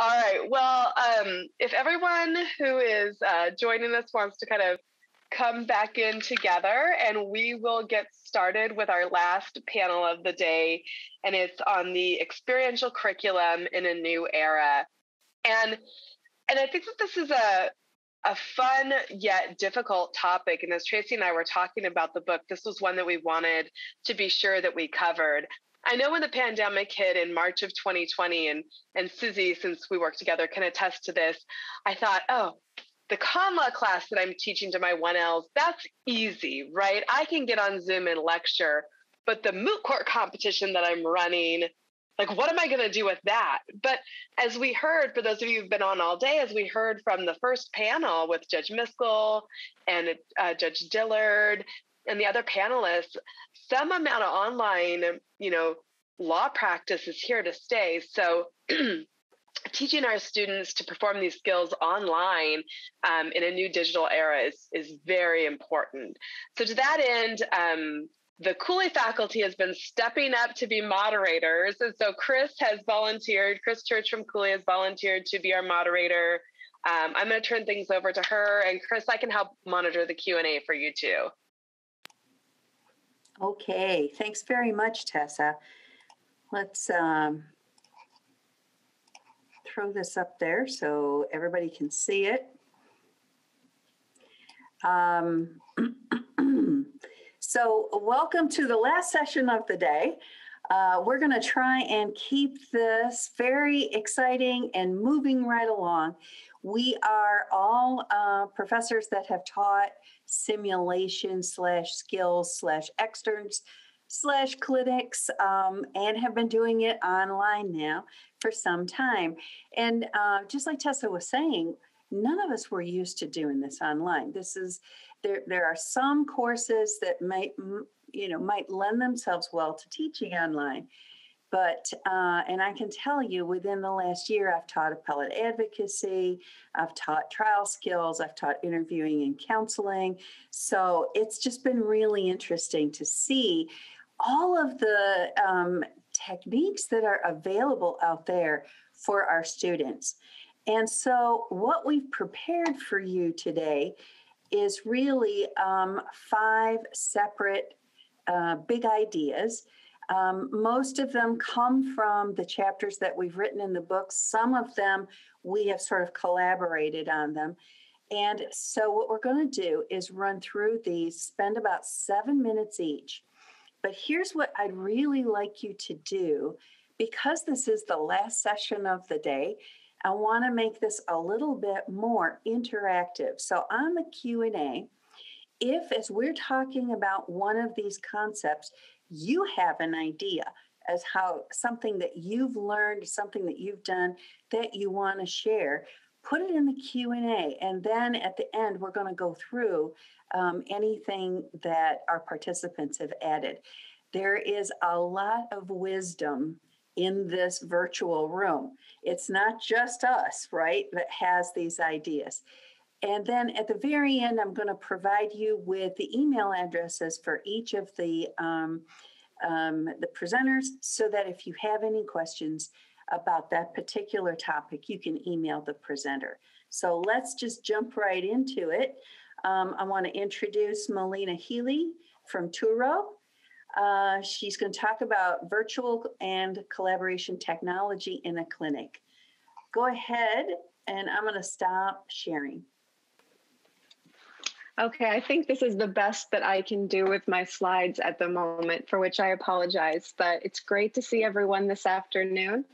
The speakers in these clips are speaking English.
All right. Well, um, if everyone who is uh, joining us wants to kind of come back in together, and we will get started with our last panel of the day, and it's on the experiential curriculum in a new era. And and I think that this is a a fun yet difficult topic. And as Tracy and I were talking about the book, this was one that we wanted to be sure that we covered. I know when the pandemic hit in March of 2020, and and Susie, since we work together, can attest to this. I thought, oh, the ConLaw class that I'm teaching to my 1Ls, that's easy, right? I can get on Zoom and lecture. But the moot court competition that I'm running, like, what am I going to do with that? But as we heard, for those of you who've been on all day, as we heard from the first panel with Judge Miskell and uh, Judge Dillard and the other panelists, some amount of online, you know, law practice is here to stay. So teaching our students to perform these skills online um, in a new digital era is, is very important. So to that end, um, the Cooley faculty has been stepping up to be moderators. And so Chris has volunteered, Chris Church from Cooley has volunteered to be our moderator. Um, I'm going to turn things over to her. And Chris, I can help monitor the Q&A for you too. Okay, thanks very much, Tessa. Let's um, throw this up there so everybody can see it. Um, so welcome to the last session of the day. Uh, we're going to try and keep this very exciting and moving right along. We are all uh, professors that have taught simulation slash skills slash externs slash clinics um, and have been doing it online now for some time. And uh, just like Tessa was saying, none of us were used to doing this online. This is there. There are some courses that might you know might lend themselves well to teaching online. But, uh, and I can tell you within the last year, I've taught appellate advocacy, I've taught trial skills, I've taught interviewing and counseling. So it's just been really interesting to see all of the um, techniques that are available out there for our students. And so, what we've prepared for you today is really um, five separate uh, big ideas. Um, most of them come from the chapters that we've written in the book. Some of them we have sort of collaborated on them. And so, what we're going to do is run through these, spend about seven minutes each. But here's what I'd really like you to do because this is the last session of the day. I want to make this a little bit more interactive. So on the Q&A, if as we're talking about one of these concepts, you have an idea as how something that you've learned, something that you've done that you want to share, put it in the q&a and then at the end we're going to go through um, anything that our participants have added. There is a lot of wisdom in this virtual room. It's not just us right that has these ideas and then at the very end i'm going to provide you with the email addresses for each of the um, um, the presenters so that if you have any questions about that particular topic, you can email the presenter. So let's just jump right into it. Um, I want to introduce Melina Healy from Touro. Uh, she's going to talk about virtual and collaboration technology in a clinic. Go ahead, and I'm going to stop sharing. Okay, I think this is the best that I can do with my slides at the moment, for which I apologize, but it's great to see everyone this afternoon.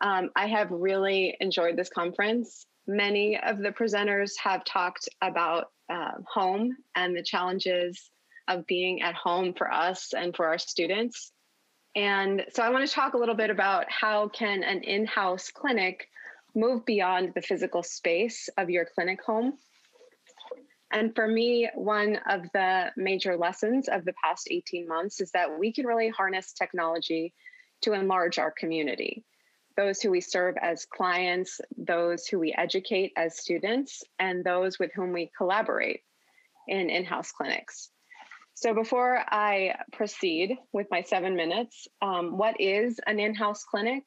Um, I have really enjoyed this conference. Many of the presenters have talked about uh, home and the challenges of being at home for us and for our students. And so I want to talk a little bit about how can an in-house clinic move beyond the physical space of your clinic home. And for me, one of the major lessons of the past 18 months is that we can really harness technology to enlarge our community those who we serve as clients, those who we educate as students, and those with whom we collaborate in in house clinics. So, before I proceed with my seven minutes, um, what is an in house clinic?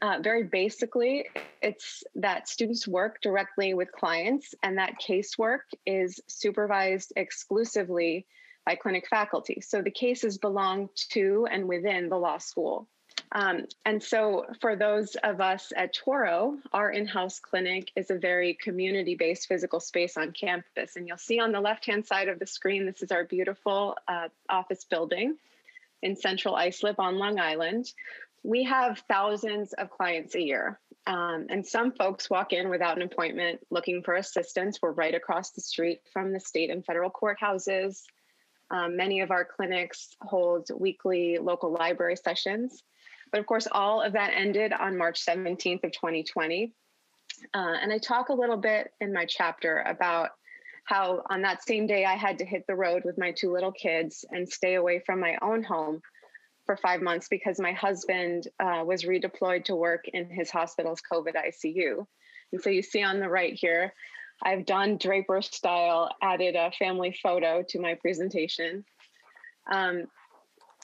Uh, very basically, it's that students work directly with clients, and that casework is supervised exclusively by clinic faculty. So the cases belong to and within the law school. Um, and so, for those of us at Touro, our in house clinic is a very community based physical space on campus. And you'll see on the left hand side of the screen, this is our beautiful uh, office building in central Islip on Long Island. We have thousands of clients a year. Um, and some folks walk in without an appointment looking for assistance. We're right across the street from the state and federal courthouses. Um, many of our clinics hold weekly local library sessions. But of course, all of that ended on March 17th of 2020. Uh, and I talk a little bit in my chapter about how on that same day I had to hit the road with my two little kids and stay away from my own home for five months because my husband uh, was redeployed to work in his hospital's COVID ICU. And so you see on the right here, I've done Draper style, added a family photo to my presentation. Um,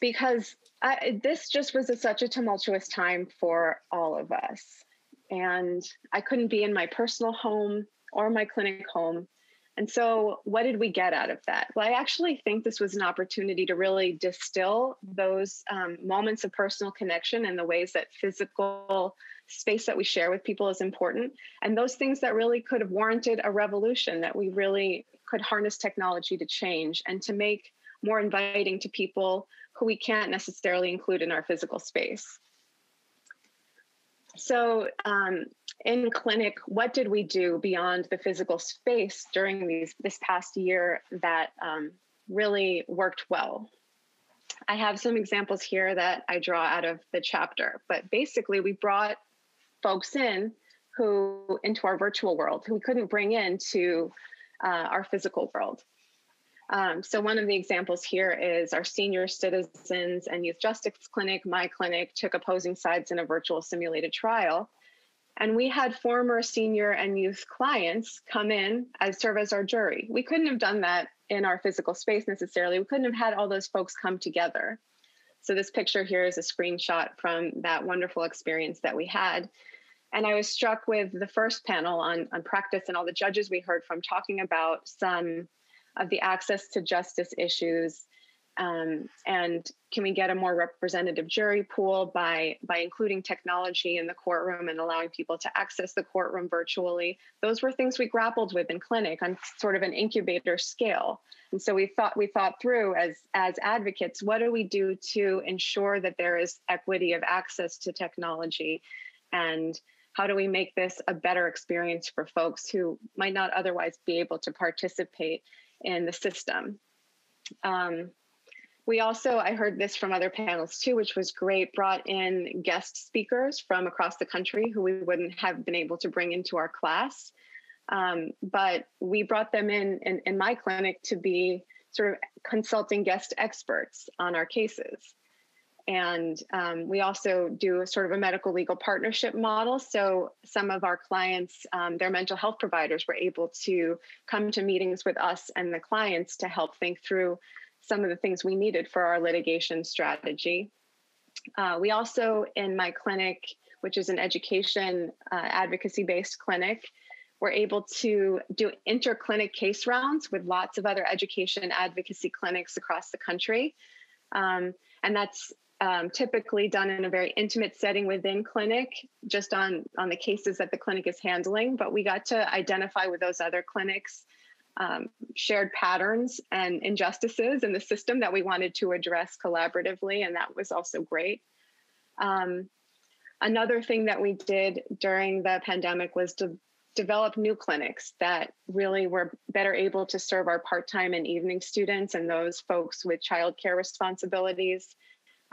because I, this just was a, such a tumultuous time for all of us. And I couldn't be in my personal home or my clinic home. And so, what did we get out of that? Well, I actually think this was an opportunity to really distill those um, moments of personal connection and the ways that physical space that we share with people is important. And those things that really could have warranted a revolution that we really could harness technology to change and to make more inviting to people who we can't necessarily include in our physical space. So, um, in clinic, what did we do beyond the physical space during these this past year that um, really worked well? I have some examples here that I draw out of the chapter, but basically, we brought folks in who into our virtual world who we couldn't bring into uh, our physical world. Um, so one of the examples here is our senior citizens and youth justice clinic, my clinic, took opposing sides in a virtual simulated trial. And we had former senior and youth clients come in as serve as our jury. We couldn't have done that in our physical space necessarily. We couldn't have had all those folks come together. So this picture here is a screenshot from that wonderful experience that we had. And I was struck with the first panel on, on practice and all the judges we heard from talking about some of the access to justice issues um, and can we get a more representative jury pool by by including technology in the courtroom and allowing people to access the courtroom virtually? Those were things we grappled with in clinic on sort of an incubator scale. And so we thought we thought through as as advocates what do we do to ensure that there is equity of access to technology? And how do we make this a better experience for folks who might not otherwise be able to participate in the system. Um, we also, I heard this from other panels too, which was great, brought in guest speakers from across the country who we wouldn't have been able to bring into our class. Um, but we brought them in, in in my clinic to be sort of consulting guest experts on our cases. And um, we also do a sort of a medical legal partnership model. So some of our clients, um, their mental health providers, were able to come to meetings with us and the clients to help think through some of the things we needed for our litigation strategy. Uh, we also, in my clinic, which is an education uh, advocacy based clinic, we're able to do interclinic case rounds with lots of other education advocacy clinics across the country. Um, and that's um, typically done in a very intimate setting within clinic, just on on the cases that the clinic is handling. But we got to identify with those other clinics um, shared patterns and injustices in the system that we wanted to address collaboratively, and that was also great. Um, another thing that we did during the pandemic was to develop new clinics that really were better able to serve our part-time and evening students and those folks with childcare responsibilities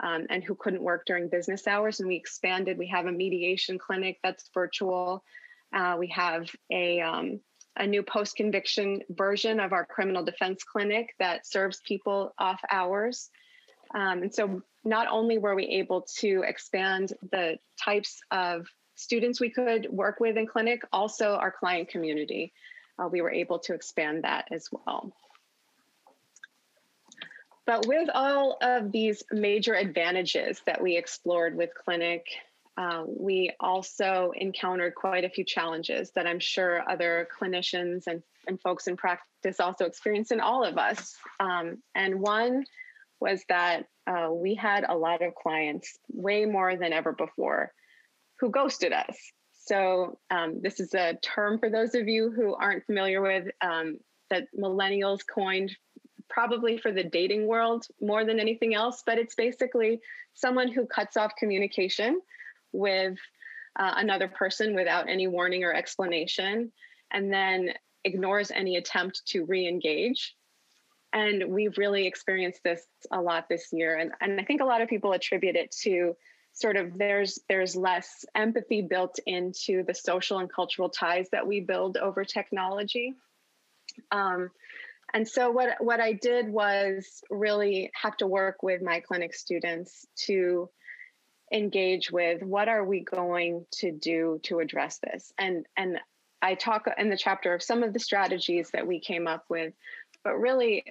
um, and who couldn't work during business hours. And we expanded. We have a mediation clinic that's virtual. Uh, we have a um, a new post conviction version of our criminal defense clinic that serves people off hours. Um, and so, not only were we able to expand the types of students we could work with in clinic, also our client community, uh, we were able to expand that as well. But with all of these major advantages that we explored with Clinic, uh, we also encountered quite a few challenges that I'm sure other clinicians and, and folks in practice also experienced in all of us. Um, and one was that uh, we had a lot of clients, way more than ever before, who ghosted us. So, um, this is a term for those of you who aren't familiar with um, that millennials coined probably for the dating world more than anything else, but it's basically someone who cuts off communication with uh, another person without any warning or explanation, and then ignores any attempt to re engage. And we've really experienced this a lot this year. And, and I think a lot of people attribute it to sort of there's there's less empathy built into the social and cultural ties that we build over technology. Um, and so what what I did was really have to work with my clinic students to engage with what are we going to do to address this? And and i talk in the chapter of some of the strategies that we came up with but really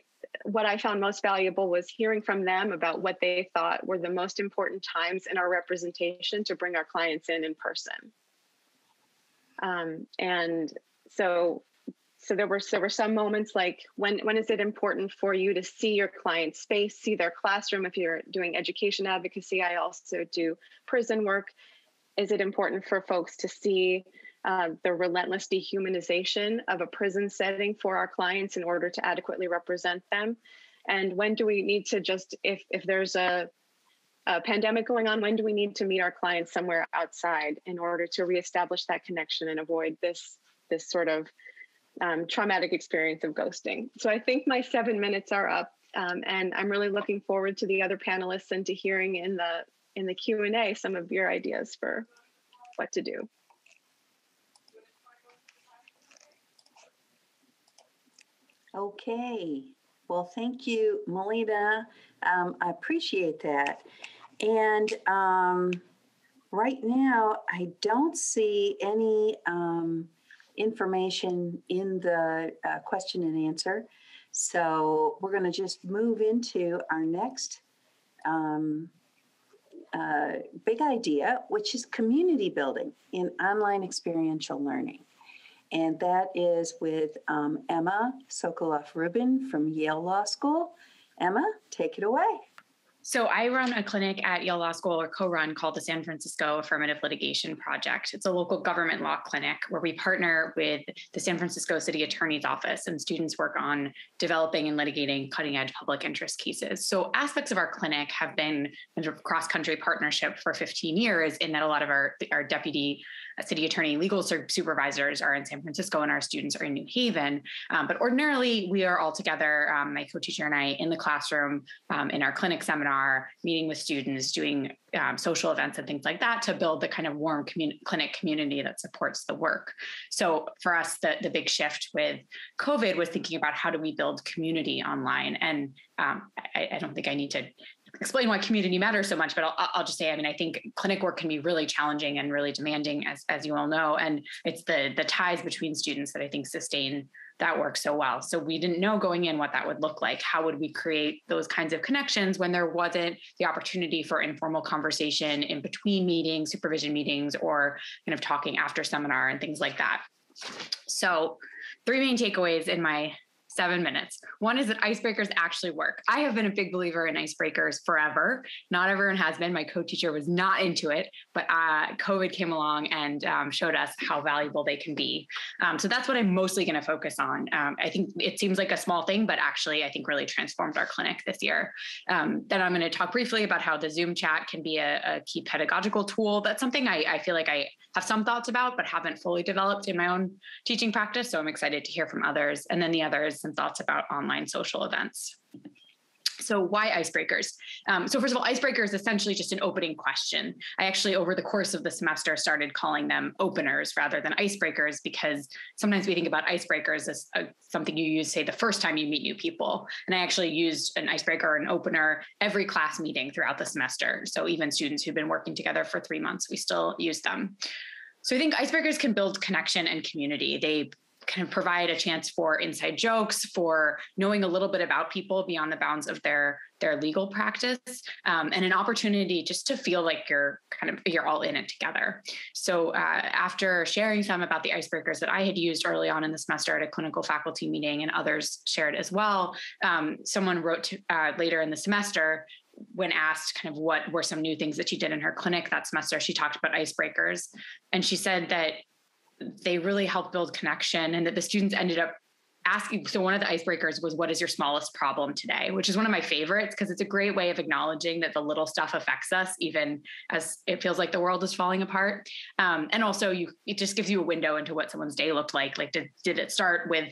what i found most valuable was hearing from them about what they thought were the most important times in our representation to bring our clients in in person. Um, and so so there were there were some moments like when when is it important for you to see your client's space see their classroom if you're doing education advocacy? I also do prison work. Is it important for folks to see uh, the relentless dehumanization of a prison setting for our clients in order to adequately represent them? And when do we need to just if if there's a a pandemic going on when do we need to meet our clients somewhere outside in order to reestablish that connection and avoid this this sort of um, traumatic experience of ghosting. So I think my seven minutes are up, um, and I'm really looking forward to the other panelists and to hearing in the in the Q and A some of your ideas for what to do. Okay. Well, thank you, Melina. Um, I appreciate that. And um, right now, I don't see any um, information in the uh, question and answer. So we're going to just move into our next um, uh, big idea, which is community building in online experiential learning. And that is with um, Emma Sokoloff Rubin from Yale Law School. Emma, take it away. So I run a clinic at Yale Law School or co-run called the San Francisco Affirmative Litigation Project. It's a local government law clinic where we partner with the San Francisco City Attorney's Office and students work on developing and litigating cutting edge public interest cases. So aspects of our clinic have been a cross-country partnership for 15 years in that a lot of our, our deputy city attorney legal supervisors are in San Francisco and our students are in New Haven. Um, but ordinarily, we are all together, um, my co teacher and I, in the classroom, um, in our clinic seminar, meeting with students, doing um, social events and things like that to build the kind of warm commun- clinic community that supports the work. So for us, the, the big shift with COVID was thinking about how do we build community online. And um, I, I, don't think I need to explain why community matters so much, but I'll, I'll just say, I mean, I think clinic work can be really challenging and really demanding, as, as you all know. And it's the the ties between students that I think sustain that work so well. So we didn't know going in what that would look like. How would we create those kinds of connections when there wasn't the opportunity for informal conversation in between meetings, supervision meetings, or kind of talking after seminar and things like that. So three main takeaways in my seven minutes. One is that icebreakers actually work. I have been a big believer in icebreakers forever. Not everyone has been. My co-teacher was not into it, but uh, COVID came along and um, showed us how valuable they can be. Um, so that's what I'm mostly going to focus on. Um, I think it seems like a small thing, but actually, I think really transformed our clinic this year. Um, then I'm going to talk briefly about how the Zoom chat can be a, a key pedagogical tool. That's something I, I feel like I have some thoughts about, but haven't fully developed in my own teaching practice. So I'm excited to hear from others. And then the other is some thoughts about online social events. So, why icebreakers? Um, so, first of all, icebreaker is essentially just an opening question. I actually, over the course of the semester, started calling them openers rather than icebreakers because sometimes we think about icebreakers as a, something you use, say, the first time you meet new people. And I actually used an icebreaker or an opener every class meeting throughout the semester. So, even students who've been working together for three months, we still use them. So I think icebreakers can build connection and community. They kind of provide a chance for inside jokes, for knowing a little bit about people beyond the bounds of their their legal practice, um, and an opportunity just to feel like you're kind of you're all in it together. So uh, after sharing some about the icebreakers that I had used early on in the semester at a clinical faculty meeting, and others shared as well, um, someone wrote to, uh, later in the semester when asked kind of what were some new things that she did in her clinic that semester, she talked about icebreakers. And she said that they really helped build connection and that the students ended up asking so one of the icebreakers was what is your smallest problem today? which is one of my favorites because it's a great way of acknowledging that the little stuff affects us even as it feels like the world is falling apart. Um, and also you it just gives you a window into what someone's day looked like. Like did, did it start with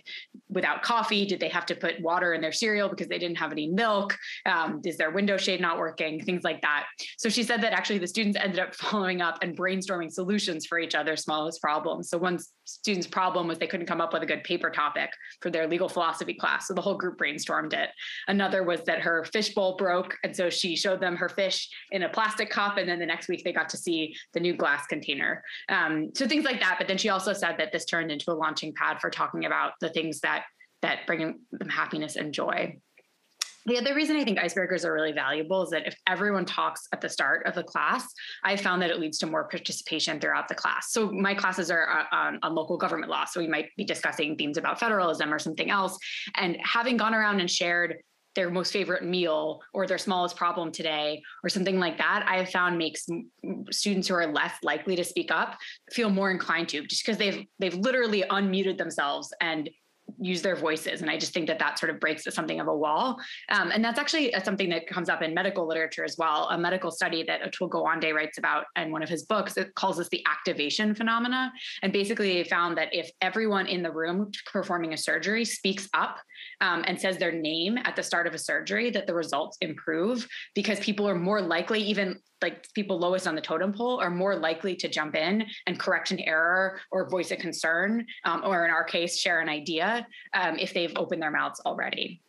without coffee? Did they have to put water in their cereal because they didn't have any milk? Um, is their window shade not working? Things like that. So she said that actually the students ended up following up and brainstorming solutions for each other's smallest problems. So one student's problem was they couldn't come up with a good paper topic for their legal philosophy class. So the whole group brainstormed it. Another was that her fishbowl broke. And so she showed them her fish in a plastic cup. And then the next week they got to see the new glass container. Um, so things like that. But then she also said that this turned into a launching pad for talking about the things that that bring them happiness and joy. The other reason I think icebreakers are really valuable is that if everyone talks at the start of the class, I found that it leads to more participation throughout the class. So my classes are uh, on, on, local government law. So we might be discussing themes about federalism or something else. And having gone around and shared their most favorite meal or their smallest problem today or something like that i have found makes students who are less likely to speak up feel more inclined to just because they've they've literally unmuted themselves and use their voices. And I just think that that sort of breaks something of a wall. Um, and that's actually something that comes up in medical literature as well. A medical study that Atul Gawande writes about in one of his books, it calls this the activation phenomena. And basically, they found that if everyone in the room performing a surgery speaks up um, and says their name at the start of a surgery, that the results improve because people are more likely, even like people lowest on the totem pole are more likely to jump in and correct an error or voice a concern, um, or in our case, share an idea um, if they've opened their mouths already.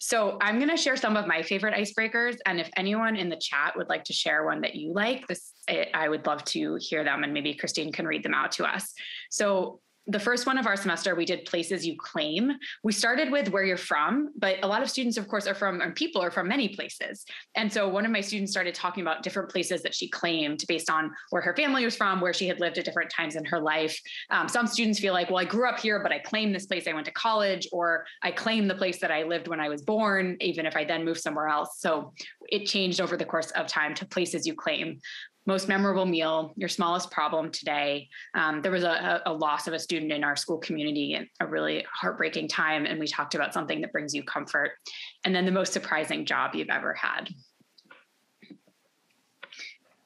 So I'm going to share some of my favorite icebreakers, and if anyone in the chat would like to share one that you like, this I would love to hear them, and maybe Christine can read them out to us. So the first one of our semester, we did places you claim. We started with where you're from, but a lot of students, of course, are from, and people are from many places. And so one of my students started talking about different places that she claimed based on where her family was from, where she had lived at different times in her life. Um, some students feel like, well, I grew up here, but I claim this place I went to college, or I claim the place that I lived when I was born, even if I then moved somewhere else. So it changed over the course of time to places you claim most memorable meal, your smallest problem today. Um, there was a, a, loss of a student in our school community and a really heartbreaking time. And we talked about something that brings you comfort. And then the most surprising job you've ever had.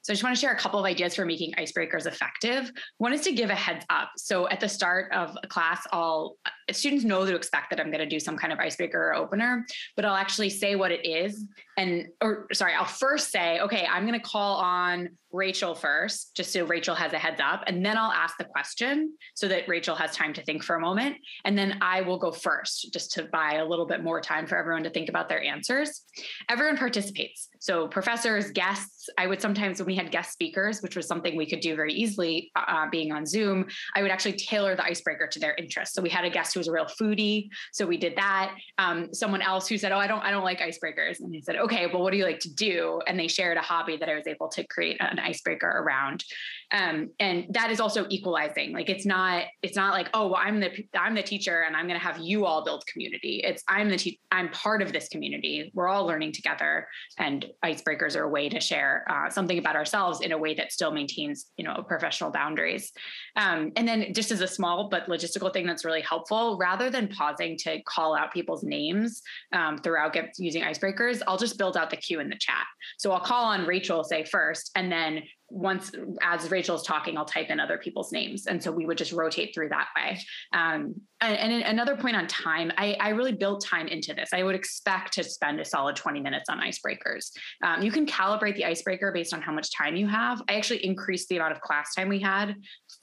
So I just want to share a couple of ideas for making icebreakers effective. One is to give a heads up. So at the start of a class, all students know to expect that I'm going to do some kind of icebreaker or opener, but I'll actually say what it is. And, or sorry, I'll first say, okay, I'm going to call on Rachel first, just so Rachel has a heads up. And then I'll ask the question so that Rachel has time to think for a moment. And then I will go first just to buy a little bit more time for everyone to think about their answers. Everyone participates. So professors, guests, I would sometimes, when we had guest speakers, which was something we could do very easily uh, being on Zoom, I would actually tailor the icebreaker to their interests. So we had a guest who was a real foodie. So we did that. Um, someone else who said, oh, I don't, I don't like icebreakers. And he said, okay, well, what do you like to do? And they shared a hobby that I was able to create an icebreaker around. Um, and that is also equalizing. Like it's not, it's not like, oh, well, I'm the, I'm the teacher and I'm going to have you all build community. It's I'm the te- I'm part of this community. We're all learning together and icebreakers are a way to share uh, something about ourselves in a way that still maintains, you know, professional boundaries. Um, and then just as a small but logistical thing that's really helpful, rather than pausing to call out people's names um, throughout using icebreakers, I'll just build out the queue in the chat. So I'll call on Rachel, say first, and then once as Rachel's talking, I'll type in other people's names. And so we would just rotate through that way. Um, and, and, another point on time, I, I, really built time into this. I would expect to spend a solid 20 minutes on icebreakers. Um, you can calibrate the icebreaker based on how much time you have. I actually increased the amount of class time we had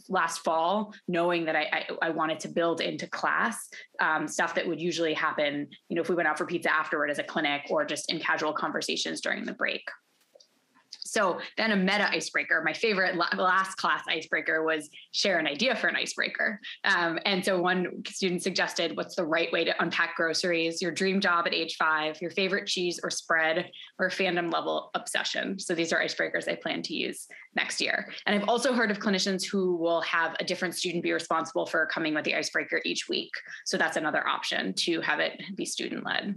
last fall, knowing that I, I, I wanted to build into class um, stuff that would usually happen, you know, if we went out for pizza afterward as a clinic or just in casual conversations during the break. So then a meta icebreaker, my favorite last class icebreaker was share an idea for an icebreaker. Um, and so one student suggested what's the right way to unpack groceries, your dream job at age five, your favorite cheese or spread, or fandom level obsession. So these are icebreakers I plan to use next year. And I've also heard of clinicians who will have a different student be responsible for coming with the icebreaker each week. So that's another option to have it be student led.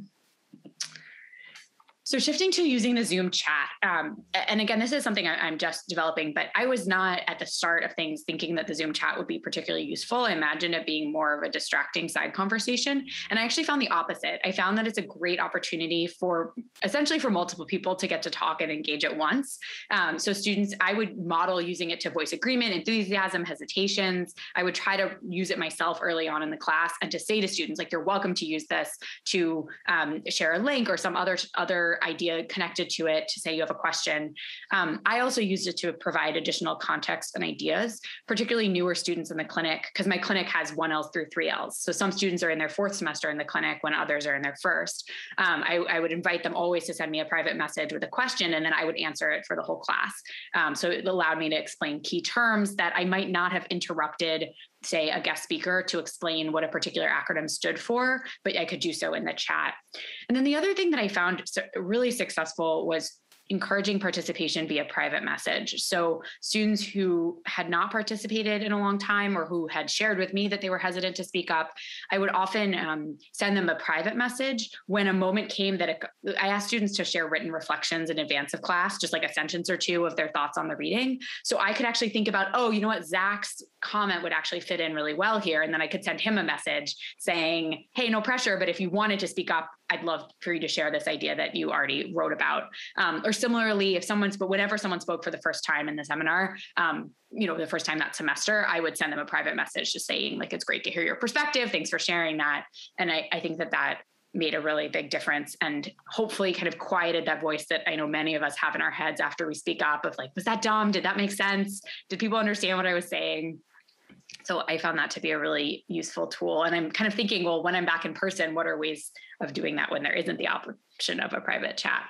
So shifting to using the Zoom chat, um, and again, this is something I, am just developing, but I was not at the start of things thinking that the Zoom chat would be particularly useful. I imagined it being more of a distracting side conversation, and I actually found the opposite. I found that it's a great opportunity for essentially for multiple people to get to talk and engage at once. Um, so students, I would model using it to voice agreement, enthusiasm, hesitations. I would try to use it myself early on in the class and to say to students like, "You're welcome to use this to um, share a link or some other other idea connected to it to say you have a question. Um, I also used it to provide additional context and ideas, particularly newer students in the clinic, because my clinic has one Ls through three Ls. So some students are in their fourth semester in the clinic when others are in their first. Um, I, I, would invite them always to send me a private message with a question, and then I would answer it for the whole class. Um, so it allowed me to explain key terms that I might not have interrupted say a guest speaker to explain what a particular acronym stood for, but I could do so in the chat. And then the other thing that I found really successful was encouraging participation via private message. So students who had not participated in a long time or who had shared with me that they were hesitant to speak up, I would often um, send them a private message when a moment came that it, I asked students to share written reflections in advance of class, just like a sentence or two of their thoughts on the reading. So I could actually think about, oh, you know what, Zach's comment would actually fit in really well here. And then I could send him a message saying, hey, no pressure, but if you wanted to speak up, I'd love for you to share this idea that you already wrote about. Um, or similarly, if someone's, but whenever someone spoke for the first time in the seminar, um, you know, the first time that semester, I would send them a private message just saying, like, it's great to hear your perspective. Thanks for sharing that. And I, I think that that made a really big difference and hopefully kind of quieted that voice that I know many of us have in our heads after we speak up of like, was that dumb? Did that make sense? Did people understand what I was saying? So I found that to be a really useful tool. And I'm kind of thinking, well, when I'm back in person, what are ways of doing that when there isn't the option of a private chat?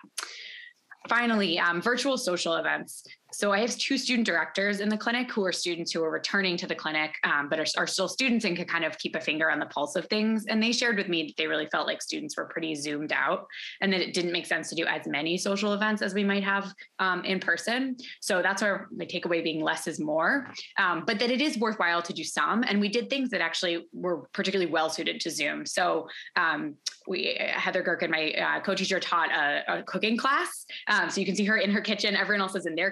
Finally, um, virtual social events. So I have two student directors in the clinic who are students who are returning to the clinic, um, but are, are, still students and can kind of keep a finger on the pulse of things. And they shared with me that they really felt like students were pretty zoomed out and that it didn't make sense to do as many social events as we might have um, in person. So that's where my takeaway being less is more, um, but that it is worthwhile to do some. And we did things that actually were particularly well suited to Zoom. So um, we Heather Gerken, my uh, co-teacher, taught a, a cooking class. Um, so you can see her in her kitchen. Everyone else is in their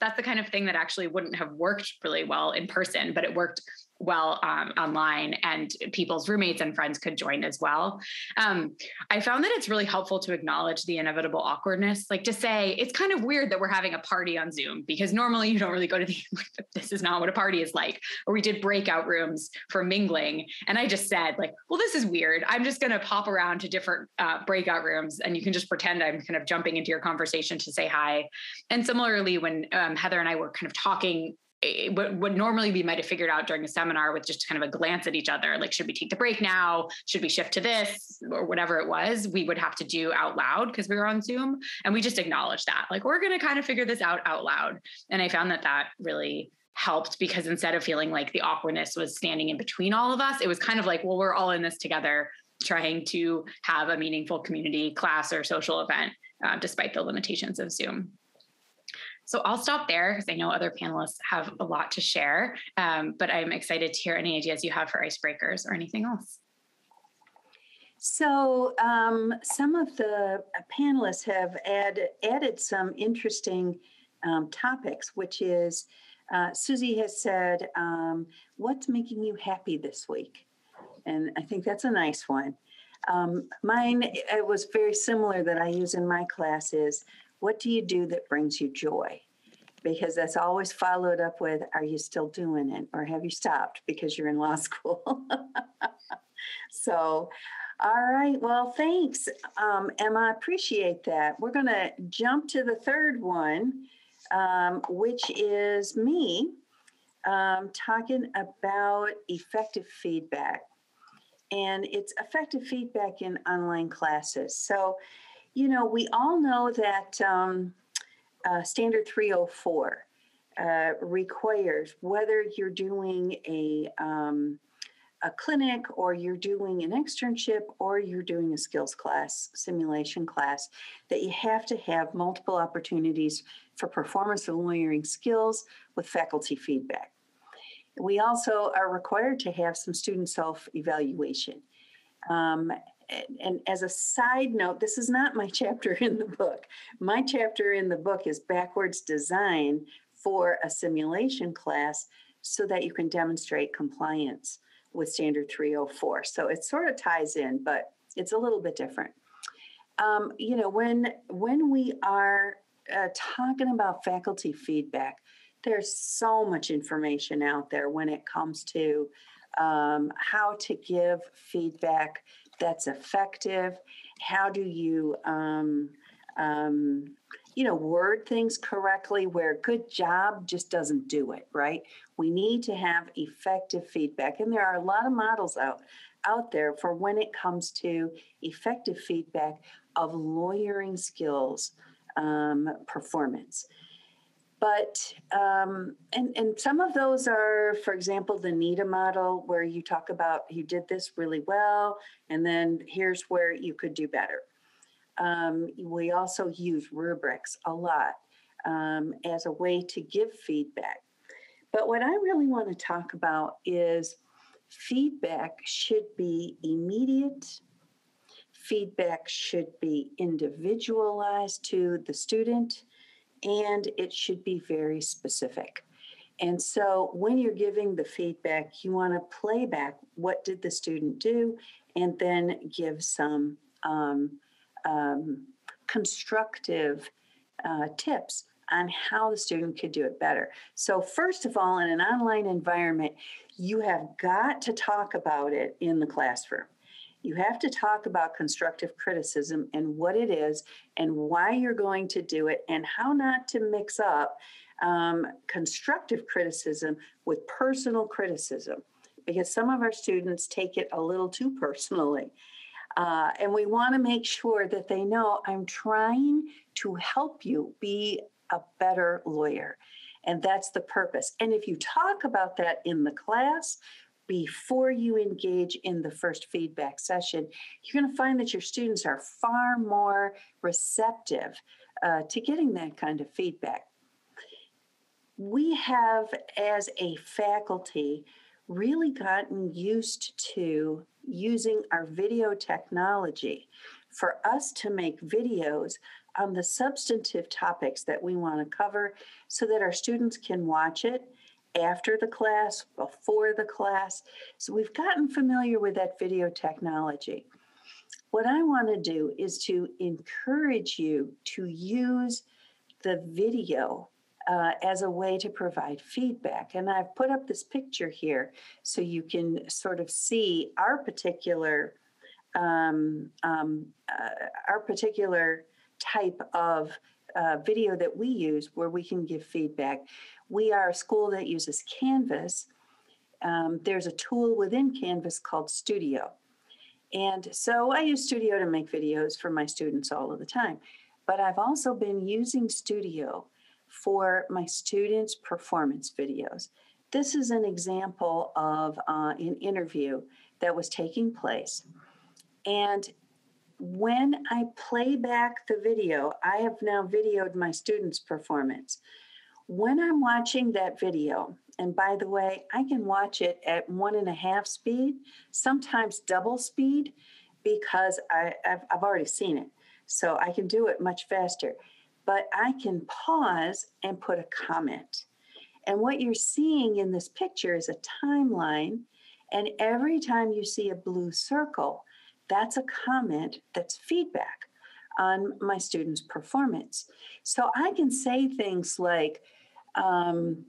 That's the kind of thing that actually wouldn't have worked really well in person, but it worked well um, online and people's roommates and friends could join as well. Um, I found that it's really helpful to acknowledge the inevitable awkwardness, like to say, it's kind of weird that we're having a party on Zoom because normally you don't really go to the, this is not what a party is like. Or we did breakout rooms for mingling. And I just said, like, well, this is weird. I'm just going to pop around to different uh, breakout rooms and you can just pretend I'm kind of jumping into your conversation to say hi. And similarly, when um, Heather and I were kind of talking what, what normally we might have figured out during a seminar with just kind of a glance at each other, like, should we take the break now? Should we shift to this or whatever it was, we would have to do out loud because we were on Zoom. And we just acknowledged that, like, we're going to kind of figure this out out loud. And I found that that really helped because instead of feeling like the awkwardness was standing in between all of us, it was kind of like, well, we're all in this together trying to have a meaningful community class or social event uh, despite the limitations of Zoom. So I'll stop there because I know other panelists have a lot to share, um, but I'm excited to hear any ideas you have for icebreakers or anything else. So um, some of the panelists have add, added some interesting um, topics, which is uh, Susie has said, um, what's making you happy this week? And I think that's a nice one. Um, mine, it was very similar that I use in my classes what do you do that brings you joy? Because that's always followed up with, are you still doing it? Or have you stopped because you're in law school? so, all right. Well, thanks, um, Emma. I appreciate that. We're going to jump to the third one, um, which is me um, talking about effective feedback. And it's effective feedback in online classes. So, you know, we all know that um, uh, Standard 304 uh, requires whether you're doing a um, a clinic or you're doing an externship or you're doing a skills class, simulation class, that you have to have multiple opportunities for performance and lawyering skills with faculty feedback. We also are required to have some student self evaluation. Um, and, as a side note, this is not my chapter in the book. My chapter in the book is backwards design for a simulation class so that you can demonstrate compliance with standard 304 so it sort of ties in but it's a little bit different um, you know when when we are uh, talking about faculty feedback there's so much information out there when it comes to um, how to give feedback that's effective how do you um, um, you know, word things correctly where good job just doesn't do it, right? We need to have effective feedback. And there are a lot of models out out there for when it comes to effective feedback of lawyering skills um, performance. But, um, and, and some of those are, for example, the NITA model, where you talk about you did this really well, and then here's where you could do better. Um, we also use rubrics a lot um, as a way to give feedback. But what I really want to talk about is feedback should be immediate. Feedback should be individualized to the student, and it should be very specific. And so when you're giving the feedback, you want to play back what did the student do, and then give some um, um, constructive uh, tips on how the student could do it better. So, first of all, in an online environment, you have got to talk about it in the classroom. You have to talk about constructive criticism and what it is and why you're going to do it and how not to mix up um, constructive criticism with personal criticism because some of our students take it a little too personally. Uh, and we want to make sure that they know I'm trying to help you be a better lawyer. And that's the purpose. And if you talk about that in the class, before you engage in the first feedback session, you're going to find that your students are far more receptive uh, to getting that kind of feedback. We have, as a faculty, really gotten used to using our video technology for us to make videos on the substantive topics that we want to cover so that our students can watch it after the class, before the class. So we've gotten familiar with that video technology. What I want to do is to encourage you to use the video uh, as a way to provide feedback. And I've put up this picture here so you can sort of see our particular um, um, uh, our particular type of uh, video that we use where we can give feedback. We are a school that uses Canvas. Um, there's a tool within Canvas called Studio. And so I use Studio to make videos for my students all of the time. But I've also been using Studio for my students' performance videos. This is an example of uh, an interview that was taking place. And when I play back the video, I have now videoed my students' performance. When I'm watching that video, and by the way, I can watch it at one and a half speed, sometimes double speed, because I, have I've already seen it. So I can do it much faster but I can pause and put a comment. And what you're seeing in this picture is a timeline. And every time you see a blue circle, that's a comment that's feedback on my student's performance. So I can say things like, um,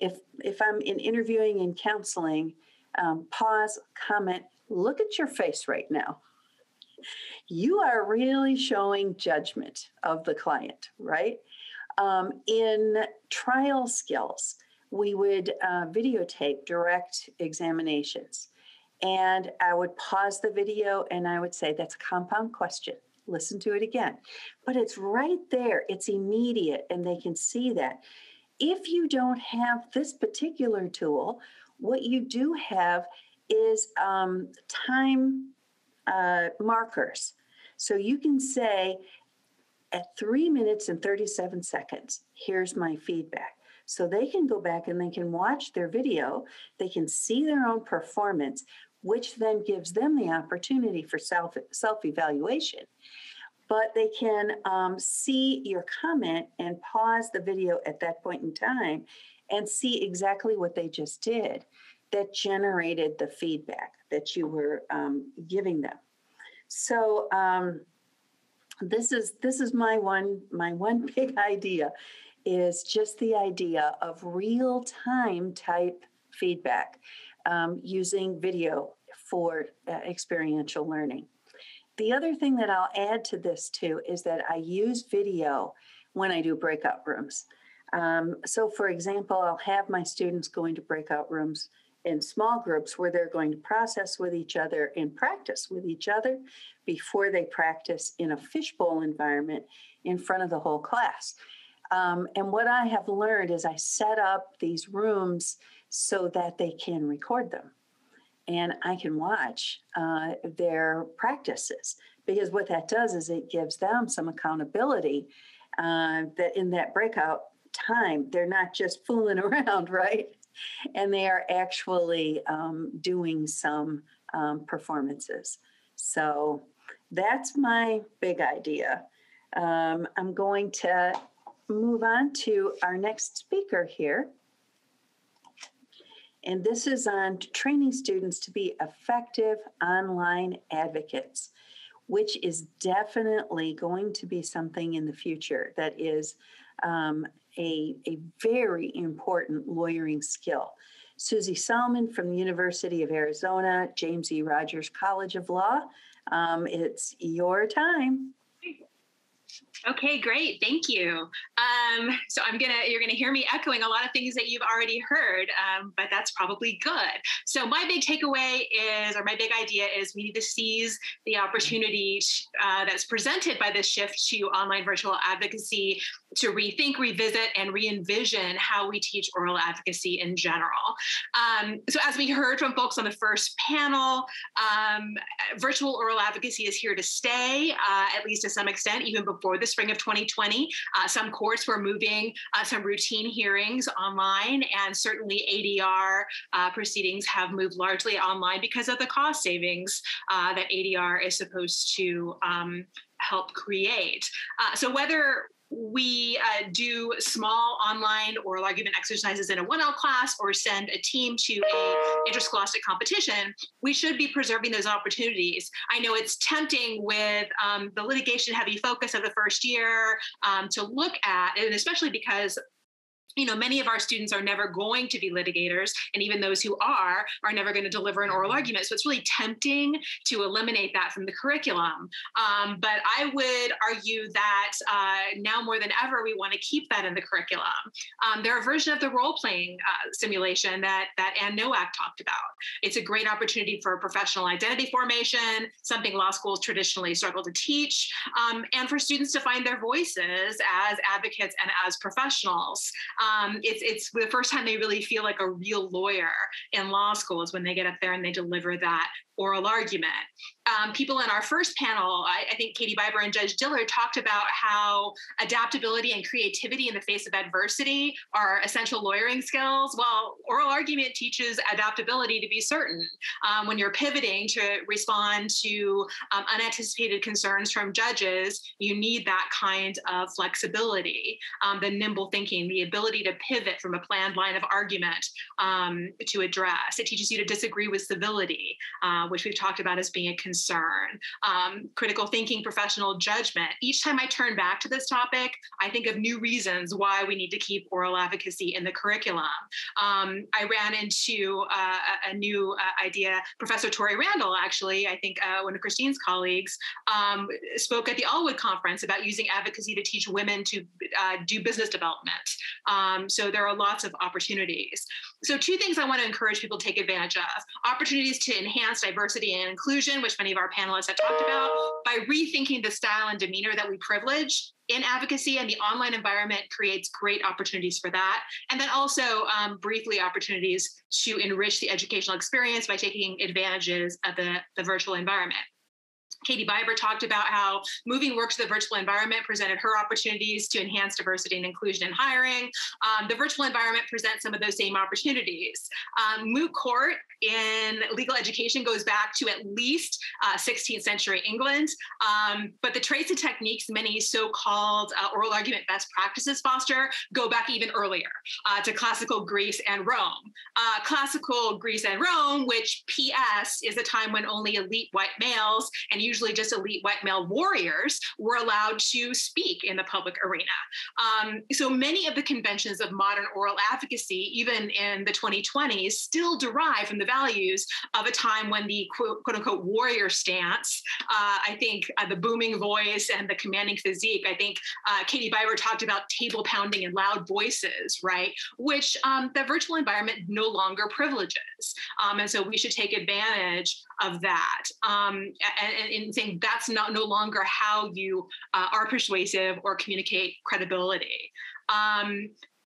if if I'm in interviewing and counseling, um, pause, comment, look at your face right now you are really showing judgment of the client, right? Um, in trial skills, we would uh, videotape direct examinations. And I would pause the video and I would say, That's a compound question. listen to it again. But it's right there, it's immediate, and they can see that. If you don't have this particular tool, what you do have is um, time uh, markers. So you can say, at three minutes and 37 seconds, here's my feedback. So they can go back and they can watch their video, they can see their own performance, which then gives them the opportunity for self self evaluation. But they can um, see your comment and pause the video at that point in time and see exactly what they just did that generated the feedback that you were um, giving them. So um, this is this is my one my one big idea is just the idea of real time type feedback um, using video for uh, experiential learning. The other thing that I'll add to this too is that I use video when I do breakout rooms. Um, so, for example, I'll have my students going to breakout rooms in small groups where they're going to process with each other and practice with each other before they practice in a fishbowl environment in front of the whole class. Um, and what I have learned is I set up these rooms so that they can record them and I can watch uh, their practices because what that does is it gives them some accountability uh, that in that breakout time they're not just fooling around, right? and they are actually um, doing some um, performances. So that's my big idea. Um, I'm going to move on to our next speaker here. And this is on training students to be effective online advocates, which is definitely going to be something in the future that is um, a, a very important lawyering skill. Susie Salmon from the University of Arizona, James E. Rogers College of Law. Um, it's your time. Okay, great. Thank you. Um, so I'm gonna you're gonna hear me echoing a lot of things that you've already heard, um, but that's probably good. So my big takeaway is, or my big idea is, we need to seize the opportunity uh, that's presented by this shift to online virtual advocacy to rethink, revisit, and re-envision how we teach oral advocacy in general. Um, so as we heard from folks on the first panel, um, virtual oral advocacy is here to stay, uh, at least to some extent, even before the spring of 2020. Uh, some courts were moving uh, some routine hearings online, and certainly ADR uh, proceedings have moved largely online because of the cost savings uh, that ADR is supposed to um, help create. Uh, so whether we uh, do small online oral argument exercises in a 1L class or send a team to a interscholastic competition, we should be preserving those opportunities. I know it's tempting with um, the litigation heavy focus of the first year um, to look at, and especially because you know, many of our students are never going to be litigators, and even those who are are never going to deliver an oral argument. So it's really tempting to eliminate that from the curriculum. Um, but I would argue that uh, now more than ever, we want to keep that in the curriculum. Um, there are a version of the role playing uh, simulation that that Ann Nowak talked about. It's a great opportunity for professional identity formation, something law schools traditionally struggle to teach, um, and for students to find their voices as advocates and as professionals. Um, it's it's the first time they really feel like a real lawyer in law school is when they get up there and they deliver that oral argument. Um, people in our first panel, I, I, think Katie Biber and Judge Diller talked about how adaptability and creativity in the face of adversity are essential lawyering skills. Well, oral argument teaches adaptability to be certain. Um, when you're pivoting to respond to um, unanticipated concerns from judges, you need that kind of flexibility, um, the nimble thinking, the ability to pivot from a planned line of argument um, to address. It teaches you to disagree with civility. Uh, which we've talked about as being a concern, um, critical thinking, professional judgment. Each time I turn back to this topic, I think of new reasons why we need to keep oral advocacy in the curriculum. Um, I ran into uh, a, new uh, idea. Professor Tori Randall, actually, I think uh, one of Christine's colleagues, um, spoke at the ALWD conference about using advocacy to teach women to uh, do business development. Um, so there are lots of opportunities. So, two things I want to encourage people to take advantage of opportunities to enhance diversity and inclusion, which many of our panelists have talked about, by rethinking the style and demeanor that we privilege in advocacy and the online environment creates great opportunities for that. And then also um, briefly opportunities to enrich the educational experience by taking advantages of the, the virtual environment. Katie Biber talked about how moving work to the virtual environment presented her opportunities to enhance diversity and inclusion in hiring. Um, the virtual environment presents some of those same opportunities. Um, moot court in legal education goes back to at least uh, 16th century England, um, but the traits and techniques many so-called uh, oral argument best practices foster go back even earlier uh, to classical Greece and Rome. Uh, classical Greece and Rome, which PS is a time when only elite white males and usually just elite white male warriors, were allowed to speak in the public arena. Um, so many of the conventions of modern oral advocacy, even in the 2020s, still derive from the values of a time when the quote, quote unquote warrior stance, uh, I think uh, the booming voice and the commanding physique, I think uh, Katie Biber talked about table pounding and loud voices, right? Which um, the virtual environment no longer privileges. Um, and so we should take advantage of that. Um, and, and, saying that's not no longer how you uh, are persuasive or communicate credibility. Um,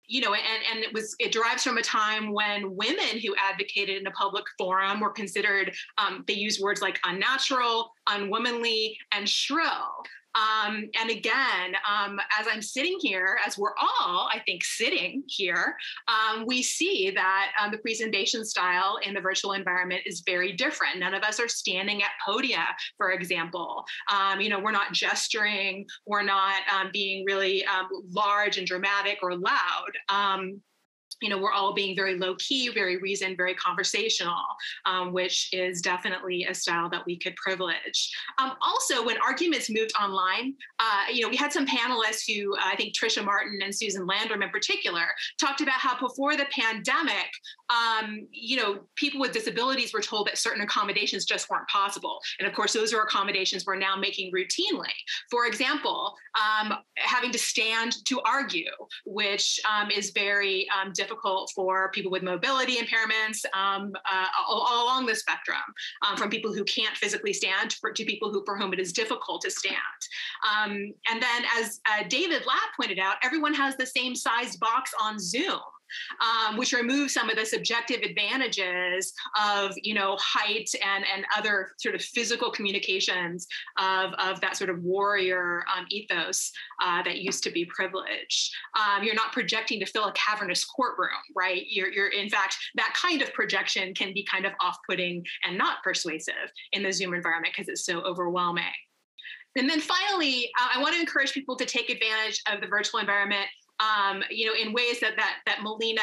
you know, and, and it was it derives from a time when women who advocated in a public forum were considered um, they used words like unnatural, unwomanly, and shrill. Um, and again, um, as I'm sitting here, as we're all, I think, sitting here, um, we see that um, the presentation style in the virtual environment is very different. None of us are standing at podia, for example. Um, you know, we're not gesturing, we're not um, being really large and dramatic or loud you know, we're all being very low key, very reasoned, very conversational, um, which is definitely a style that we could privilege. Um, also, when arguments moved online, uh, you know, we had some panelists who uh, I think Trisha Martin and Susan Landrum in particular talked about how before the pandemic, um, you know, people with disabilities were told that certain accommodations just weren't possible. And of course, those are accommodations we're now making routinely. For example, um, having to stand to argue, which um, is very um, difficult for people with mobility impairments um, uh, all, all, along the spectrum, um, from people who can't physically stand for, to people who for whom it is difficult to stand. and then, as uh, David Lapp pointed out, everyone has the same sized box on Zoom um, which removes some of the subjective advantages of you know height and and other sort of physical communications of of that sort of warrior um, ethos uh, that used to be privileged. Um, you're not projecting to fill a cavernous courtroom, right? You're you're in fact that kind of projection can be kind of off-putting and not persuasive in the Zoom environment because it's so overwhelming. And then finally, uh, I want to encourage people to take advantage of the virtual environment um, you know, in ways that that that Melina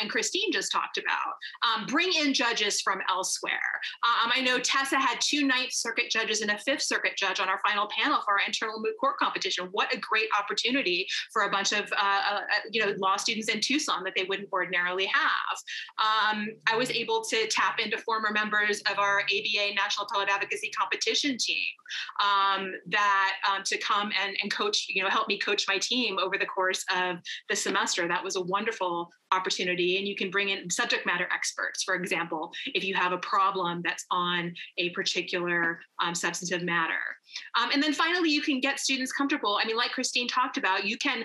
and Christine just talked about. Um, bring in judges from elsewhere. Um, I know Tessa had two Ninth Circuit judges and a Fifth Circuit judge on our final panel for our internal moot court competition. What a great opportunity for a bunch of uh, uh, you know law students in Tucson that they wouldn't ordinarily have. Um, I was able to tap into former members of our ABA National Appellate Advocacy Competition team um, that um, to come and, and coach, you know, help me coach my team over the course of of the semester. That was a wonderful opportunity. And you can bring in subject matter experts, for example, if you have a problem that's on a particular um, substantive matter. Um, and then finally, you can get students comfortable. I mean, like Christine talked about, you can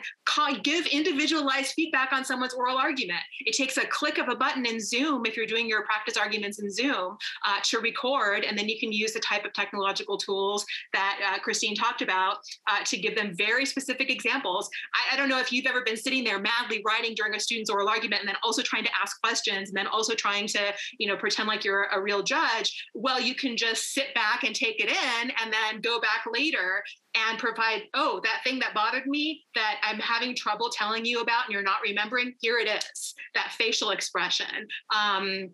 give individualized feedback on someone's oral argument. It takes a click of a button in Zoom, if you're doing your practice arguments in Zoom, uh, to record. And then you can use the type of technological tools that uh, Christine talked about uh, to give them very specific examples. I, I, don't know if you've ever been sitting there madly writing during a student's oral argument and then also trying to ask questions and then also trying to, you know, pretend like you're a real judge. Well, you can just sit back and take it in and then go back later and provide, oh, that thing that bothered me that I'm having trouble telling you about and you're not remembering, here it is, that facial expression. Um,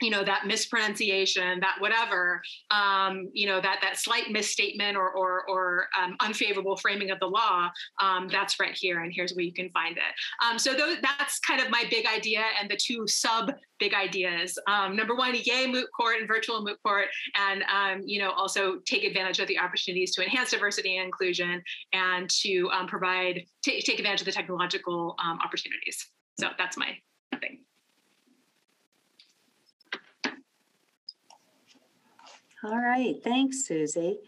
you know that mispronunciation that whatever um, you know that that slight misstatement or or, or um, unfavorable framing of the law um, that's right here and here's where you can find it. Um, so those, that's kind of my big idea and the two sub big ideas. Um, number one yay moot court and virtual moot court and um, you know also take advantage of the opportunities to enhance diversity and inclusion and to provide t- take advantage of the technological opportunities. So that's my thing All right, thanks, Susie.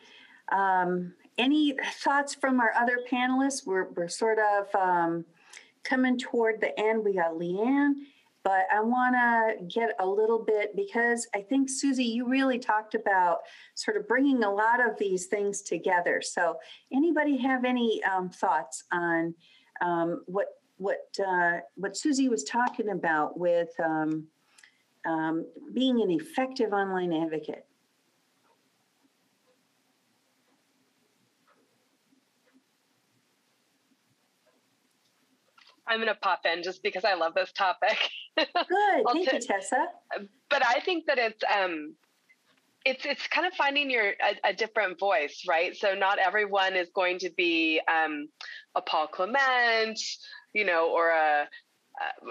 Um, any thoughts from our other panelists? We're, we're sort of um, coming toward the end. We got Leanne, but I want to get a little bit because I think, Susie, you really talked about sort of bringing a lot of these things together. So, anybody have any um, thoughts on um, what what uh, what Susie was talking about with um, um, being an effective online advocate? I'm going to pop in just because I love this topic. Good, thank t- you, Tessa. But I think that it's um, it's it's kind of finding your a, a, different voice, right? So not everyone is going to be um, a Paul Clement, you know, or a, a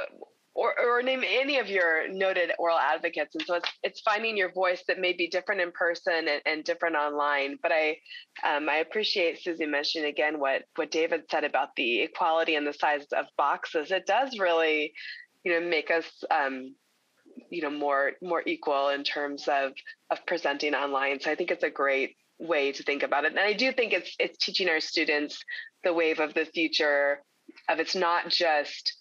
or, or name any of your noted oral advocates. And so it's, it's finding your voice that may be different in person and, and different online. But I, um, I appreciate Susie mentioning again what, what David said about the equality and the size of boxes. It does really, you know, make us, um, you know, more, more equal in terms of, of presenting online. So I think it's a great way to think about it. And I do think it's, it's teaching our students the wave of the future of it's not just,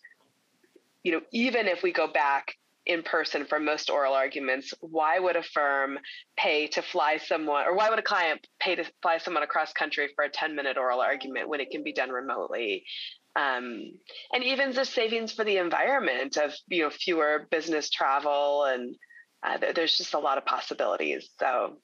you know, even if we go back in person for most oral arguments, why would a firm pay to fly someone, or why would a client pay to fly someone across country for a 10 minute oral argument when it can be done remotely? Um, and even the savings for the environment of you know fewer business travel and uh, there's just a lot of possibilities. So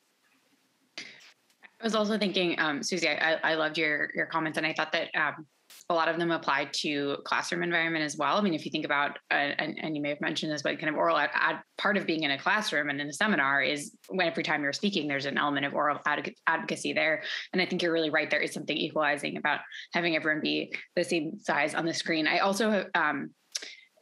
I was also thinking, um, Susie, I, I loved your your comments, and I thought that um, a lot of them apply to classroom environment as well. I mean, if you think about, uh, and, and, you may have mentioned this, but kind of oral ad, ad, part of being in a classroom and in a seminar is when every time you're speaking, there's an element of oral ad, advocacy there. And I think you're really right. There is something equalizing about having everyone be the same size on the screen. I also um,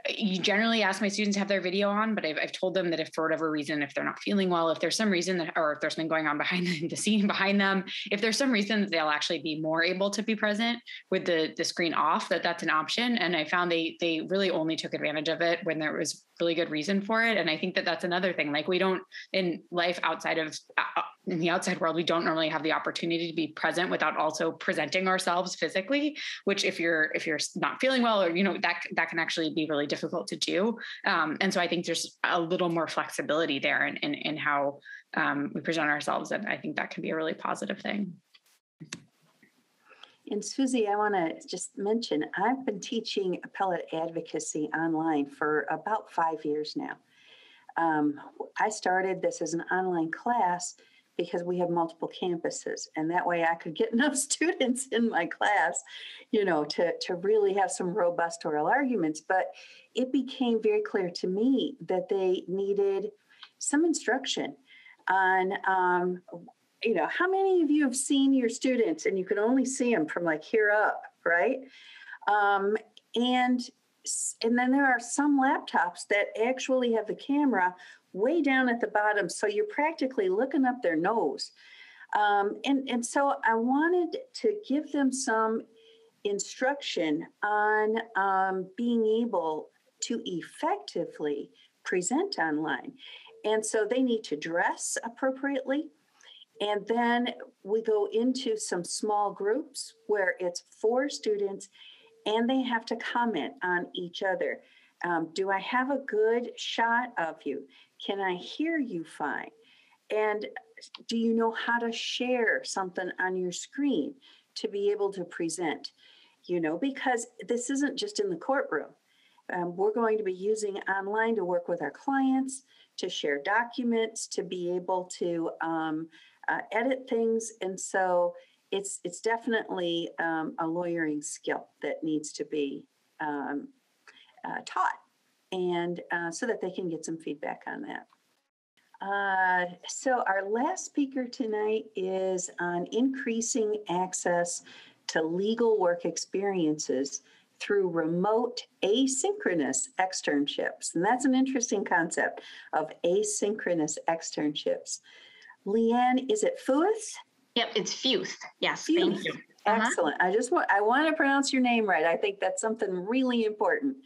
you generally ask my students to have their video on, but I've, I've told them that if for whatever reason, if they're not feeling well, if there's some reason that, or if there's something going on behind the scene behind them, if there's some reason that they'll actually be more able to be present with the, the screen off, that that's an option. And I found they, they really only took advantage of it when there was really good reason for it. And I think that that's another thing. Like we don't in life outside of uh, in the outside world, we don't normally have the opportunity to be present without also presenting ourselves physically. Which if you're if you're not feeling well, or you know that that can actually be really difficult to do. Um, and so I think there's a little more flexibility there in in, in how um, we present ourselves, and I think that can be a really positive thing. And Susie, I want to just mention I've been teaching appellate advocacy online for about five years now. Um, I started this as an online class because we have multiple campuses, and that way I could get enough students in my class, you know, to, to really have some robust oral arguments. But it became very clear to me that they needed some instruction on um, you know, how many of you have seen your students and you can only see them from like here up, right? Um, and and then there are some laptops that actually have the camera way down at the bottom, so you're practically looking up their nose. Um, and and so I wanted to give them some instruction on um, being able to effectively present online. And so they need to dress appropriately. And then we go into some small groups where it's four students and they have to comment on each other. Um, do I have a good shot of you? Can I hear you fine? And do you know how to share something on your screen to be able to present? You know, because this isn't just in the courtroom. Um, we're going to be using online to work with our clients, to share documents, to be able to um, uh, edit things, and so it's it's definitely um, a lawyering skill that needs to be um, uh, taught, and uh, so that they can get some feedback on that. Uh, so, our last speaker tonight is on increasing access to legal work experiences through remote asynchronous externships. And that's an interesting concept of asynchronous externships. Leanne, is it Fuith? Yep, it's Fuith. Yes, Fuith. thank you. Uh-huh. Excellent. I just want I want to pronounce your name right. I think that's something really important,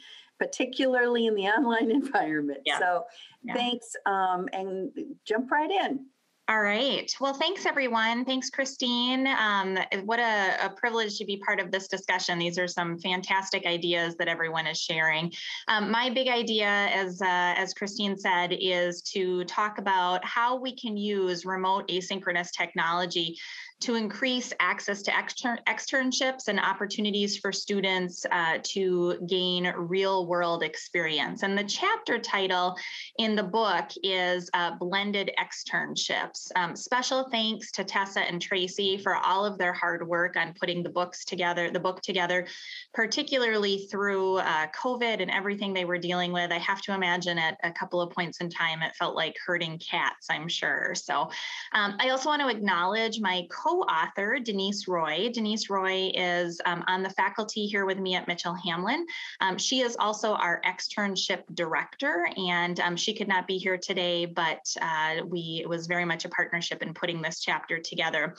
particularly in the online environment. Yeah. So Yeah. thanks um, and jump right in. All right. Well, thanks everyone. Thanks, Christine. Um, what a, a privilege to be part of this discussion. These are some fantastic ideas that everyone is sharing. Um, my big idea, as uh, as Christine said, is to talk about how we can use remote asynchronous technology to increase access to extern- externships and opportunities for students uh, to gain real world experience. And the chapter title in the book is uh, Blended Externships. Um, special thanks to Tessa and Tracy for all of their hard work on putting the books together, the book together, particularly through uh, COVID and everything they were dealing with. I have to imagine at a couple of points in time, it felt like herding cats, I'm sure. So um, I also want to acknowledge my co-author, Denise Roy. Denise Roy is um, on the faculty here with me at Mitchell Hamline. Um, she is also our externship director, and um, she could not be here today, but uh, we it was very much a partnership in putting this chapter together.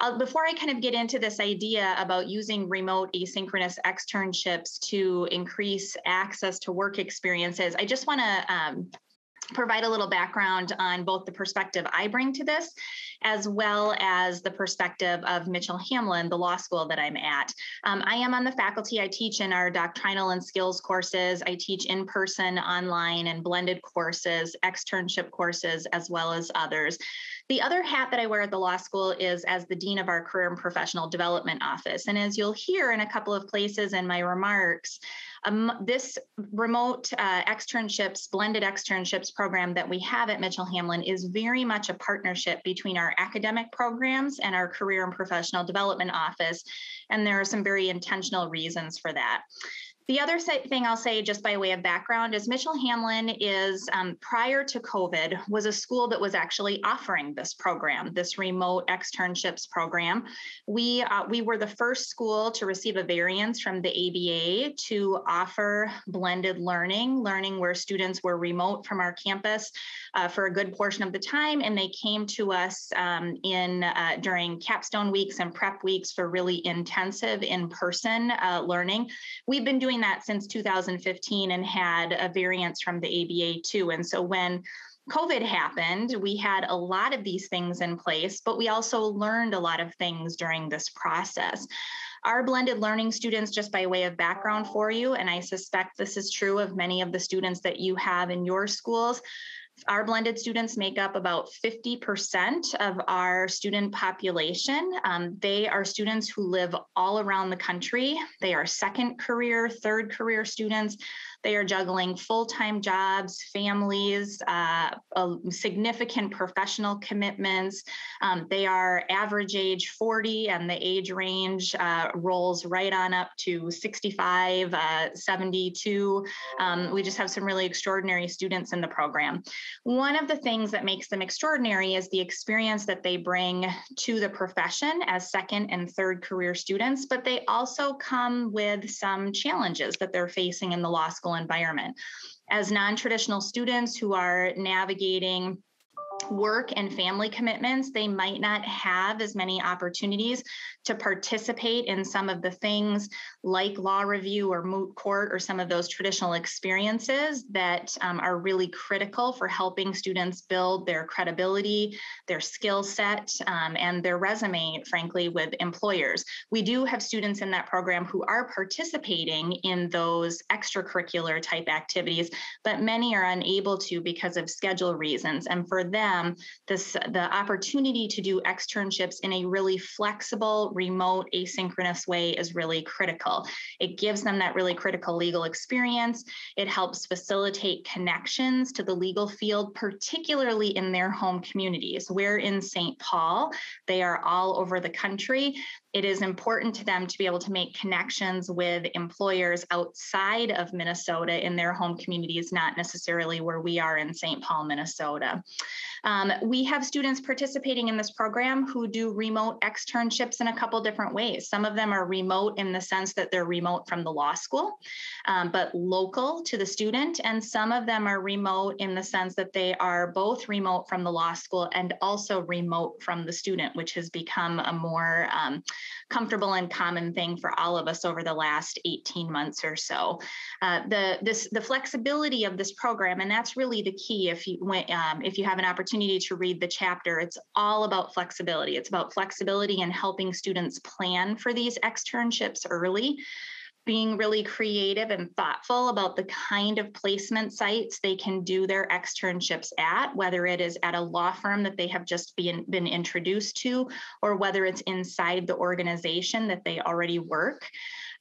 Uh, before I kind of get into this idea about using remote asynchronous externships to increase access to work experiences, I just want to um, provide a little background on both the perspective I bring to this, as well as the perspective of Mitchell Hamline, the law school that I'm at. Um, I am on the faculty. I teach in our doctrinal and skills courses. I teach in person, online, and blended courses, externship courses, as well as others. The other hat that I wear at the law school is as the Dean of our Career and Professional Development Office. And as you'll hear in a couple of places in my remarks, um, this remote uh, externships, blended externships program that we have at Mitchell Hamline is very much a partnership between our academic programs and our Career and Professional Development Office. And there are some very intentional reasons for that. The other thing I'll say, just by way of background, is Mitchell Hamline is um, prior to COVID was a school that was actually offering this program, this remote externships program. We uh, we were the first school to receive a variance from the ABA to offer blended learning, learning where students were remote from our campus uh, for a good portion of the time, and they came to us um, in uh, during capstone weeks and prep weeks for really intensive in-person uh, learning. We've been doing that since 2015 and had a variance from the ABA too. And so when COVID happened, we had a lot of these things in place, but we also learned a lot of things during this process. Our blended learning students, just by way of background for you, and I suspect this is true of many of the students that you have in your schools, our blended students make up about 50% of our student population. Um, they are students who live all around the country. They are second career, third career students. They are juggling full time jobs, families, uh, significant professional commitments. Um, they are average age 40, and the age range uh, rolls right on up to 65, uh, 72. Um, we just have some really extraordinary students in the program. One of the things that makes them extraordinary is the experience that they bring to the profession as second and third career students, but they also come with some challenges that they're facing in the law school environment. As non traditional students who are navigating work and family commitments, they might not have as many opportunities to participate in some of the things like law review or moot court or some of those traditional experiences that um, are really critical for helping students build their credibility, their skill set, um, and their resume, frankly, with employers. We do have students in that program who are participating in those extracurricular type activities, but many are unable to because of schedule reasons. And for them, them this the opportunity to do externships in a really flexible, remote, asynchronous way is really critical. It gives them that really critical legal experience. It helps facilitate connections to the legal field, particularly in their home communities. We're in St. Paul. They are all over the country it is important to them to be able to make connections with employers outside of Minnesota in their home communities, not necessarily where we are in St. Paul, Minnesota. Um, we have students participating in this program who do remote externships in a couple different ways. Some of them are remote in the sense that they're remote from the law school, um, but local to the student. And some of them are remote in the sense that they are both remote from the law school and also remote from the student, which has become a more um, comfortable and common thing for all of us over the last 18 months or so. Uh, the this the flexibility of this program, and that's really the key. If you um, if you have an opportunity to read the chapter, it's all about flexibility. It's about flexibility and helping students plan for these externships early being really creative and thoughtful about the kind of placement sites they can do their externships at, whether it is at a law firm that they have just been, been introduced to, or whether it's inside the organization that they already work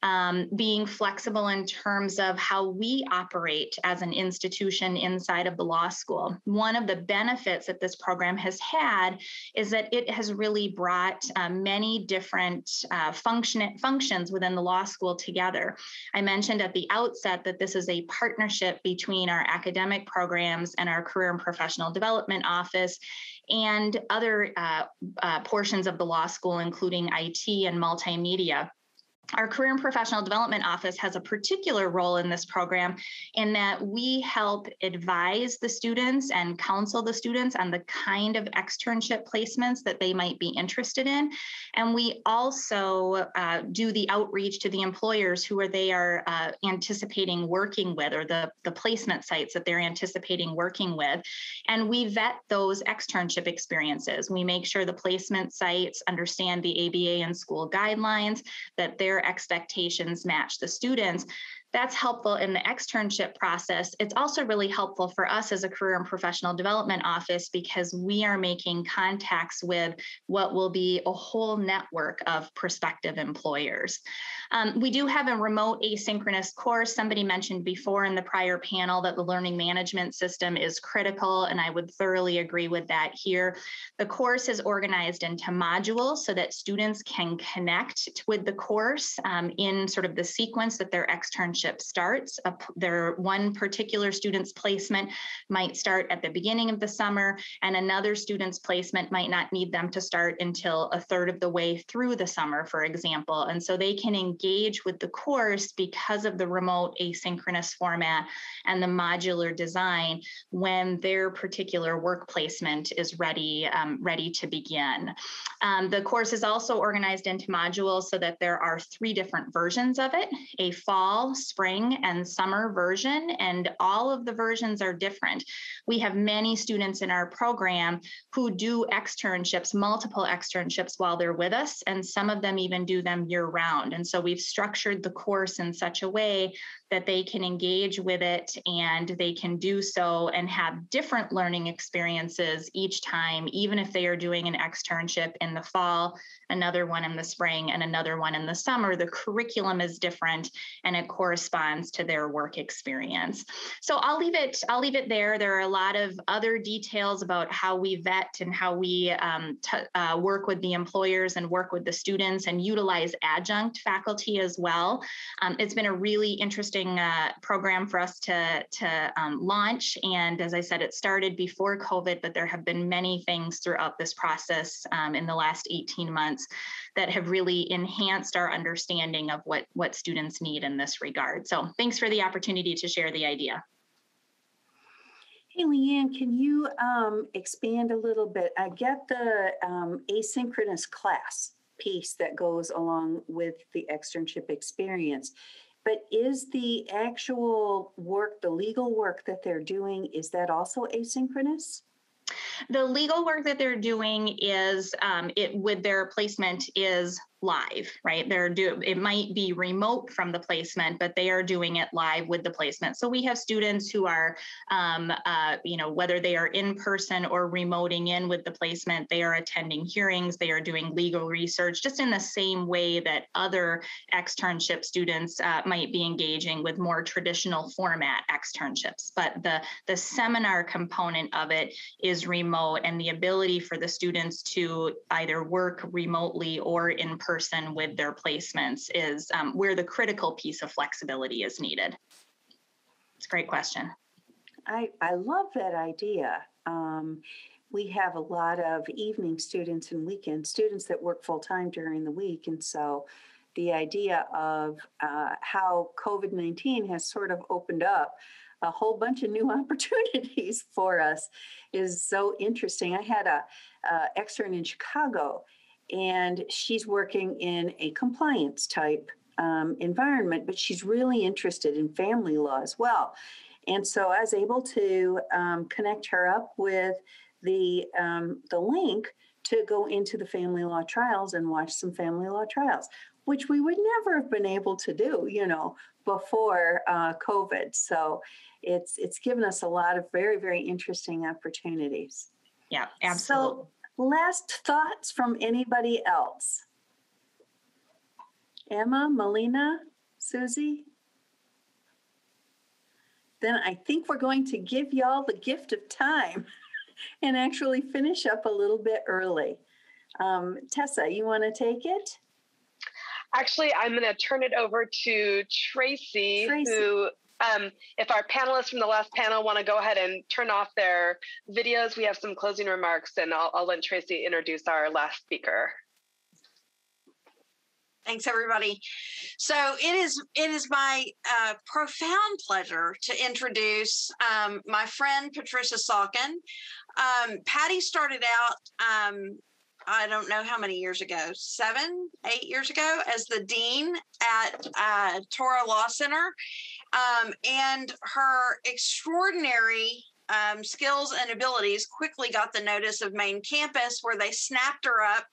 um, being flexible in terms of how we operate as an institution inside of the law school. One of the benefits that this program has had is that it has really brought uh, many different uh, function, functions within the law school together. I mentioned at the outset that this is a partnership between our academic programs and our career and professional development office and other uh, uh portions of the law school, including IT and multimedia our career and professional development office has a particular role in this program in that we help advise the students and counsel the students on the kind of externship placements that they might be interested in. And we also uh, do the outreach to the employers who are they are uh, anticipating working with or the, the placement sites that they're anticipating working with. And we vet those externship experiences. We make sure the placement sites understand the aba and school guidelines that they're expectations match the students that's helpful in the externship process. It's also really helpful for us as a career and professional development office because we are making contacts with what will be a whole network of prospective employers. Um, we do have a remote asynchronous course. Somebody mentioned before in the prior panel that the learning management system is critical, and I would thoroughly agree with that here. The course is organized into modules so that students can connect with the course um, in sort of the sequence that their externship internship starts. A, their one particular student's placement might start at the beginning of the summer, and another student's placement might not need them to start until a third of the way through the summer, for example. And so they can engage with the course because of the remote asynchronous format and the modular design when their particular work placement is ready, um, ready to begin. Um, the course is also organized into modules so that there are three different versions of it, a fall, spring and summer version, and all of the versions are different. We have many students in our program who do externships, multiple externships while they're with us, and some of them even do them year round. And so we've structured the course in such a way that they can engage with it and they can do so and have different learning experiences each time, even if they are doing an externship in the fall, another one in the spring, and another one in the summer. The curriculum is different and it corresponds to their work experience. So I'll leave it, I'll leave it there. There are a lot of other details about how we vet and how we um, t- uh, work with the employers and work with the students and utilize adjunct faculty as well. Um, it's been a really interesting interesting uh, program for us to to um, launch. And as I said, it started before COVID, but there have been many things throughout this process um, in the last 18 months that have really enhanced our understanding of what what students need in this regard. So thanks for the opportunity to share the idea. Hey, Leanne, can you um, expand a little bit? I get the um, asynchronous class piece that goes along with the externship experience. But is the actual work, the legal work that they're doing, is that also asynchronous? The legal work that they're doing is um, it with their placement is live, right? They're do it might be remote from the placement, but they are doing it live with the placement. So we have students who are, um, uh, you know, whether they are in person or remoting in with the placement, they are attending hearings, they are doing legal research, just in the same way that other externship students uh, might be engaging with more traditional format externships. But the the seminar component of it is remote, and the ability for the students to either work remotely or in person person with their placements is um, where the critical piece of flexibility is needed? It's a great question. I, I love that idea. Um, we have a lot of evening students and weekend students that work full time during the week. And so the idea of uh, how COVID 19 has sort of opened up a whole bunch of new opportunities for us is so interesting. I had a, a extern in Chicago and she's working in a compliance type um, environment, but she's really interested in family law as well. And so I was able to um, connect her up with the um, the link to go into the family law trials and watch some family law trials, which we would never have been able to do, you know, before uh, COVID. So it's it's given us a lot of very very interesting opportunities. Yeah, absolutely. So Last thoughts from anybody else? Emma, Melina, Susie? Then I think we're going to give y'all the gift of time and actually finish up a little bit early. Um, Tessa, you want to take it? Actually, I'm going to turn it over to Tracy, Tracy. who um, if our panelists from the last panel want to go ahead and turn off their videos, we have some closing remarks, and I'll, I'll let Tracy introduce our last speaker. Thanks, everybody. So it is it is my uh, profound pleasure to introduce um, my friend Patricia Salkin. Um, Patty started out um, I don't know how many years ago, seven, eight years ago, as the dean at uh, Touro Law Center. Um, and her extraordinary um, skills and abilities quickly got the notice of main campus where they snapped her up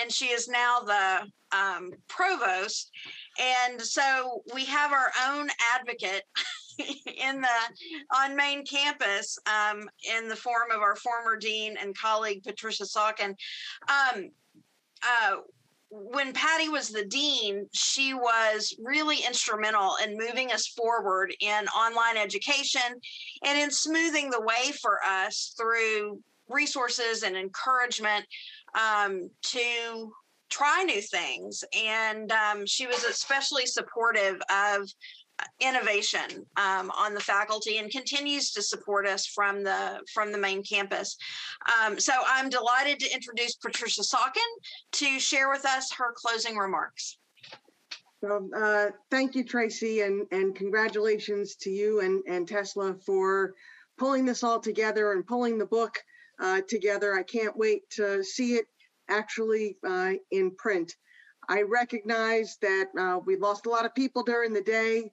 and she is now the um, provost. And so we have our own advocate in the on main campus um, in the form of our former dean and colleague patricia salkin um, uh, when Patty was the dean, she was really instrumental in moving us forward in online education and in smoothing the way for us through resources and encouragement um, to try new things. And um, she was especially supportive of innovation um, on the faculty and continues to support us from the from the main campus. Um, so I'm delighted to introduce Patricia Salkin to share with us her closing remarks. Well, uh, thank you, Tracy, and, and congratulations to you and, and Tessa for pulling this all together and pulling the book uh, together. I can't wait to see it actually uh, in print. I recognize that uh, we lost a lot of people during the day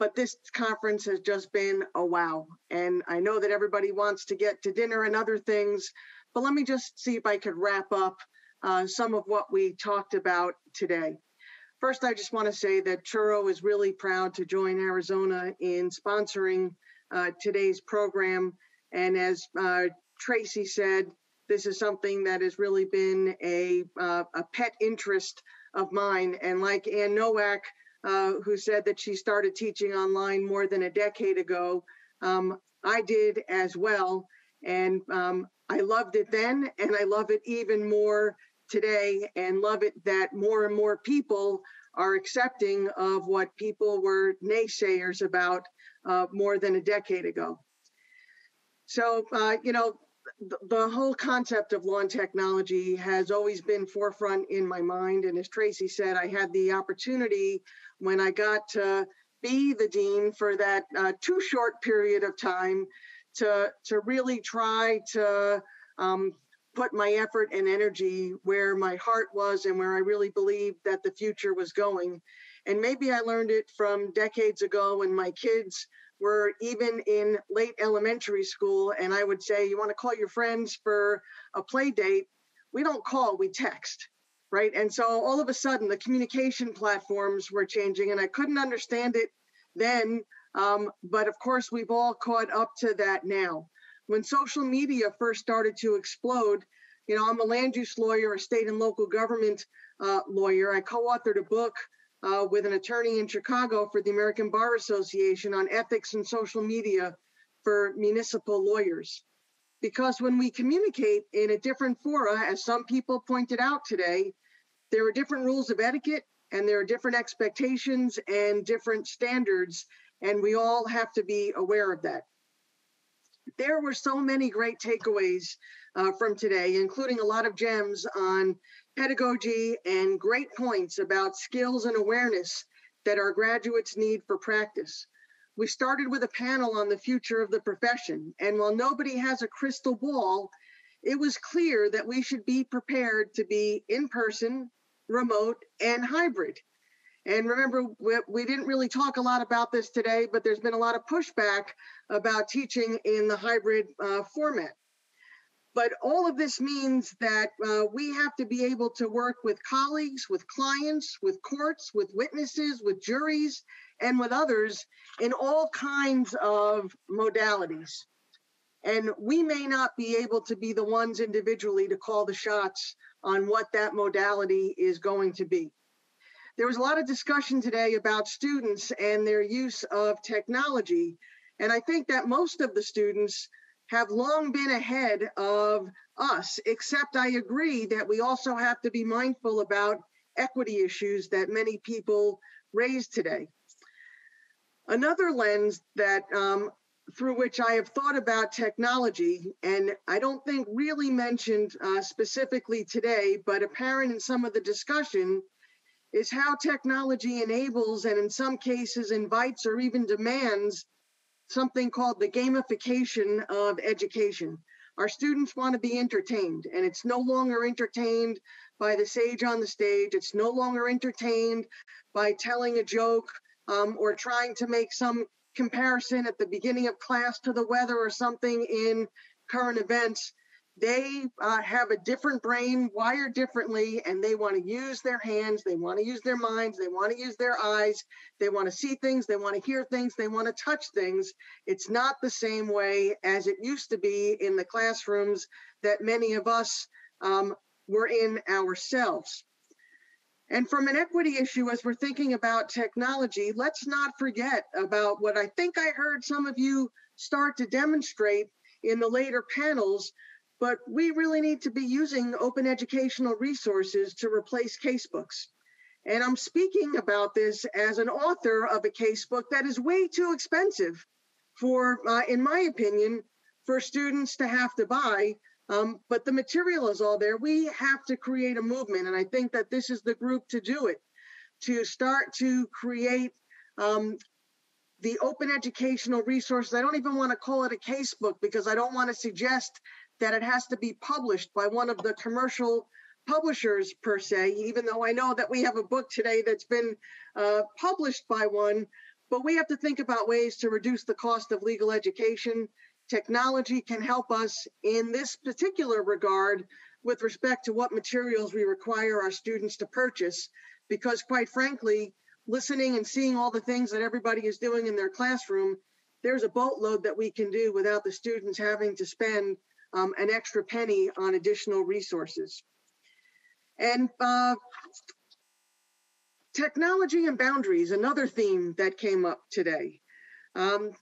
but this conference has just been a wow. And I know that everybody wants to get to dinner and other things, but let me just see if I could wrap up uh, some of what we talked about today. First, I just want to say that Touro is really proud to join Arizona in sponsoring uh, today's program. And as uh, Tracy said, this is something that has really been a, uh, a pet interest of mine. And like Ann Nowak, uh, who said that she started teaching online more than a decade ago. Um, I did as well. And um, I loved it then, and I love it even more today, and love it that more and more people are accepting of what people were naysayers about uh, more than a decade ago. So, uh, you know, the whole concept of lawn technology has always been forefront in my mind. And as Tracy said, I had the opportunity when I got to be the dean for that uh, too short period of time to, to really try to um, put my effort and energy where my heart was and where I really believed that the future was going. And maybe I learned it from decades ago when my kids were even in late elementary school. And I would say, You want to call your friends for a play date? We don't call, we text. right? And so all of a sudden, the communication platforms were changing, and I couldn't understand it then. Um, but of course, we've all caught up to that now. When social media first started to explode, you know, I'm a land use lawyer, a state and local government uh, lawyer. I co authored a book uh, with an attorney in Chicago for the American Bar Association on ethics and social media for municipal lawyers. Because when we communicate in a different fora, as some people pointed out today, there are different rules of etiquette and there are different expectations and different standards, and we all have to be aware of that. There were so many great takeaways uh, from today, including a lot of gems on pedagogy and great points about skills and awareness that our graduates need for practice. We started with a panel on the future of the profession, and while nobody has a crystal ball, it was clear that we should be prepared to be in person, remote, and hybrid. And remember, we, didn't really talk a lot about this today, but there's been a lot of pushback about teaching in the hybrid uh, format. But all of this means that uh, we have to be able to work with colleagues, with clients, with courts, with witnesses, with juries, and with others in all kinds of modalities. And we may not be able to be the ones individually to call the shots on what that modality is going to be. There was a lot of discussion today about students and their use of technology. And I think that most of the students have long been ahead of us, except I agree that we also have to be mindful about equity issues that many people raised today. Another lens that um, through which I have thought about technology, and I don't think really mentioned uh, specifically today, but apparent in some of the discussion, is how technology enables and in some cases invites or even demands something called the gamification of education. Our students want to be entertained, and it's no longer entertained by the sage on the stage. It's no longer entertained by telling a joke um, or trying to make some comparison at the beginning of class to the weather or something in current events they uh, have a different brain wired differently and they want to use their hands they want to use their minds they want to use their eyes they want to see things they want to hear things they want to touch things. It's not the same way as it used to be in the classrooms that many of us um, were in ourselves. And from an equity issue as we're thinking about technology let's not forget about what i think i heard some of you start to demonstrate in the later panels but we really need to be using open educational resources to replace casebooks. And I'm speaking about this as an author of a casebook that is way too expensive for, uh, in my opinion, for students to have to buy. Um, but the material is all there. We have to create a movement. And I think that this is the group to do it, to start to create um, the open educational resources. I don't even want to call it a casebook because I don't want to suggest that it has to be published by one of the commercial publishers per se, even though I know that we have a book today that's been uh, published by one, but we have to think about ways to reduce the cost of legal education. Technology can help us in this particular regard with respect to what materials we require our students to purchase, because quite frankly, listening and seeing all the things that everybody is doing in their classroom, there's a boatload that we can do without the students having to spend um, an extra penny on additional resources. And uh, technology and boundaries, another theme that came up today. Um,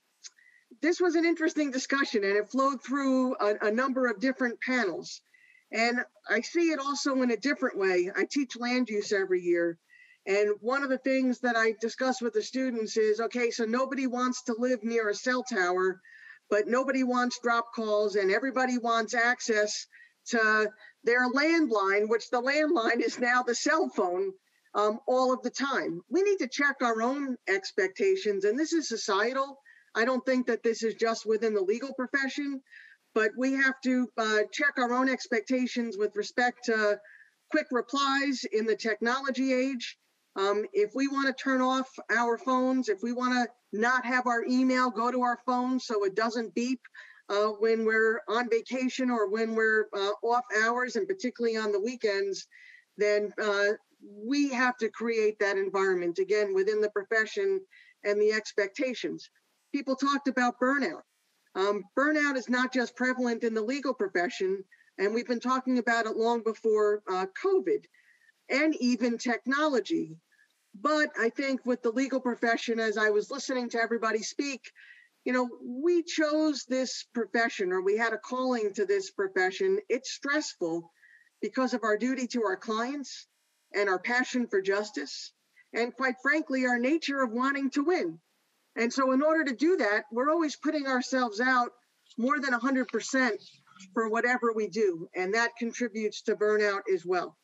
this was an interesting discussion and it flowed through a, a number of different panels. And I see it also in a different way. I teach land use every year. And one of the things that I discuss with the students is okay, so nobody wants to live near a cell tower but nobody wants drop calls and everybody wants access to their landline, which the landline is now the cell phone um, all of the time. We need to check our own expectations, and this is societal. I don't think that this is just within the legal profession, but we have to uh, check our own expectations with respect to quick replies in the technology age. Um, if we want to turn off our phones, if we want to not have our email go to our phone so it doesn't beep uh, when we're on vacation or when we're uh, off hours and particularly on the weekends, then uh, we have to create that environment again within the profession and the expectations. People talked about burnout. Um, burnout is not just prevalent in the legal profession, and we've been talking about it long before uh, COVID and even technology. But I think with the legal profession, as I was listening to everybody speak, you know, we chose this profession or we had a calling to this profession. It's stressful because of our duty to our clients and our passion for justice, and quite frankly, our nature of wanting to win. And so, in order to do that, we're always putting ourselves out more than 100% for whatever we do, and that contributes to burnout as well.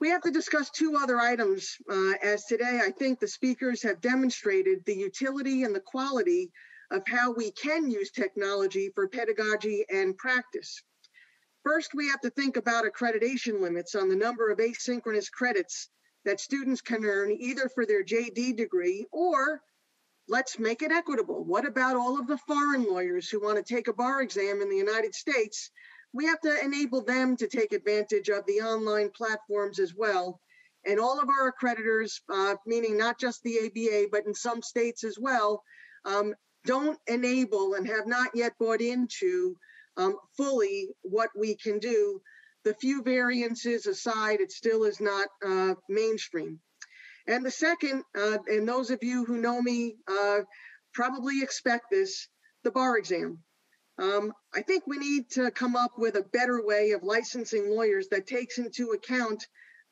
We have to discuss two other items, uh, as today I think the speakers have demonstrated the utility and the quality of how we can use technology for pedagogy and practice. First, we have to think about accreditation limits on the number of asynchronous credits that students can earn either for their JD degree or let's make it equitable. What about all of the foreign lawyers who want to take a bar exam in the United States we have to enable them to take advantage of the online platforms as well. And all of our accreditors, uh, meaning not just the ABA, but in some states as well, um, don't enable and have not yet bought into um, fully what we can do. The few variances aside, it still is not uh, mainstream. And the second, uh, and those of you who know me uh, probably expect this, the bar exam. Um, I think we need to come up with a better way of licensing lawyers that takes into account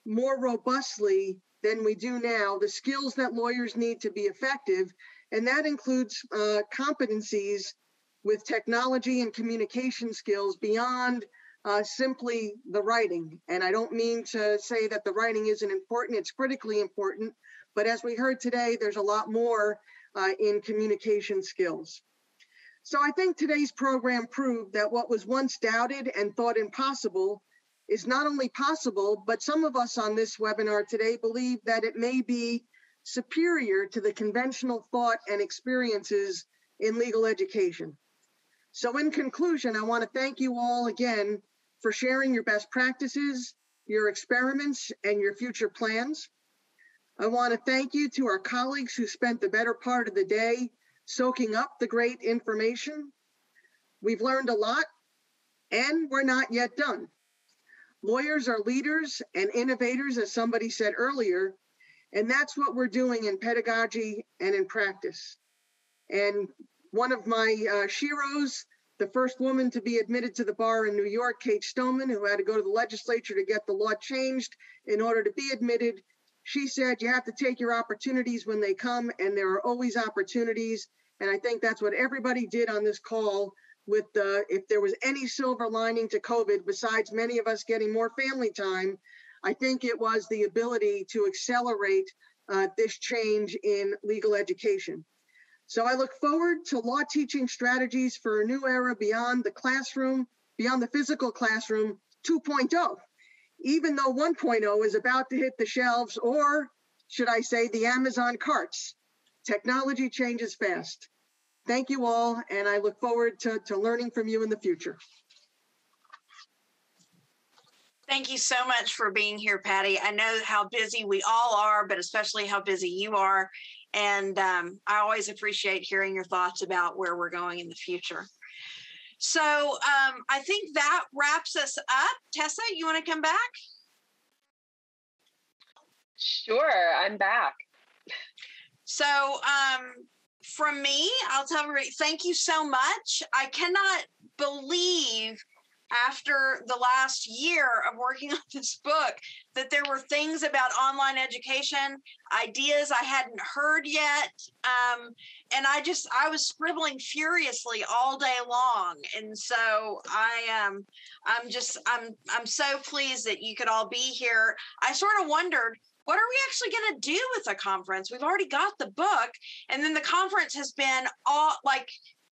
more robustly than we do now the skills that lawyers need to be effective. And that includes uh, competencies with technology and communication skills beyond uh, simply the writing. And I don't mean to say that the writing isn't important, it's critically important. But as we heard today, there's a lot more uh, in communication skills. So I think today's program proved that what was once doubted and thought impossible is not only possible, but some of us on this webinar today believe that it may be superior to the conventional thought and experiences in legal education. So in conclusion, I want to thank you all again for sharing your best practices, your experiments, and your future plans. I want to thank you to our colleagues who spent the better part of the day soaking up the great information. We've learned a lot, and we're not yet done. Lawyers are leaders and innovators, as somebody said earlier, and that's what we're doing in pedagogy and in practice. And one of my uh, sheroes, the first woman to be admitted to the bar in New York, Kate Stoneman, who had to go to the legislature to get the law changed in order to be admitted, she said you have to take your opportunities when they come, and there are always opportunities. And I think that's what everybody did on this call with the, if there was any silver lining to COVID, besides many of us getting more family time, I think it was the ability to accelerate uh, this change in legal education. So I look forward to law teaching strategies for a new era beyond the classroom, beyond the physical classroom 2.0 even though 1.0 is about to hit the shelves, or should I say, the Amazon carts. Technology changes fast. Thank you all, and I look forward to, to learning from you in the future. Thank you so much for being here, Patty. I know how busy we all are, but especially how busy you are. And um, I always appreciate hearing your thoughts about where we're going in the future. So um, I think that wraps us up. Tessa, you want to come back? Sure, I'm back. So um, from me, I'll tell you, thank you so much. I cannot believe after the last year of working on this book that there were things about online education, ideas I hadn't heard yet. Um, and I just, I was scribbling furiously all day long. And so I am, um, I'm just, I'm, I'm so pleased that you could all be here. I sort of wondered, what are we actually going to do with a conference? We've already got the book, and then the conference has been all like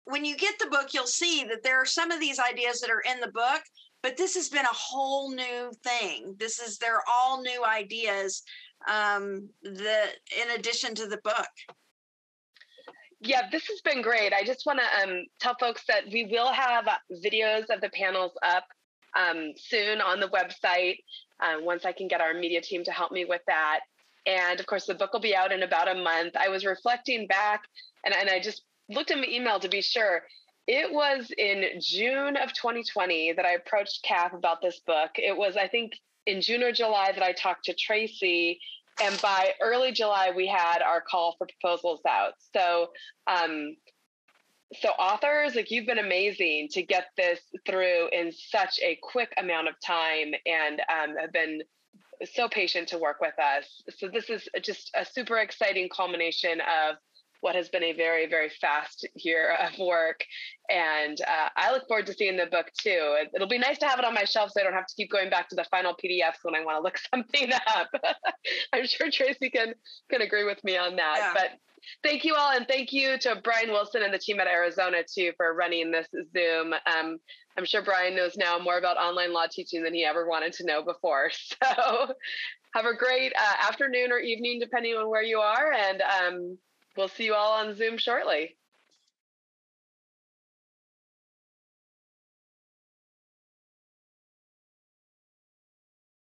when you get the book, you'll see that there are some of these ideas that are in the book, but this has been a whole new thing. This is they're all new ideas um, that in addition to the book. Yeah, this has been great. I just want to um, tell folks that we will have videos of the panels up um, soon on the website. um, once I can get our media team to help me with that. And of course, the book will be out in about a month. I was reflecting back and, and I just looked at my email to be sure. It was in June of 2020 that I approached Kath about this book. It was, I think, in June or July that I talked to Tracy. And by early July, we had our call for proposals out. So, um, so authors, like you've been amazing to get this through in such a quick amount of time, and um, have been so patient to work with us. So this is just a super exciting culmination of what has been a very, very fast year of work. And uh, I look forward to seeing the book too. It'll be nice to have it on my shelf so I don't have to keep going back to the final PDFs when I want to look something up. I'm sure Tracy can can agree with me on that. Yeah. But thank you all, and thank you to Brian Wilson and the team at Arizona too for running this Zoom. Um, I'm sure Brian knows now more about online law teaching than he ever wanted to know before. So have a great uh, afternoon or evening, depending on where you are, and um, we'll see you all on Zoom shortly.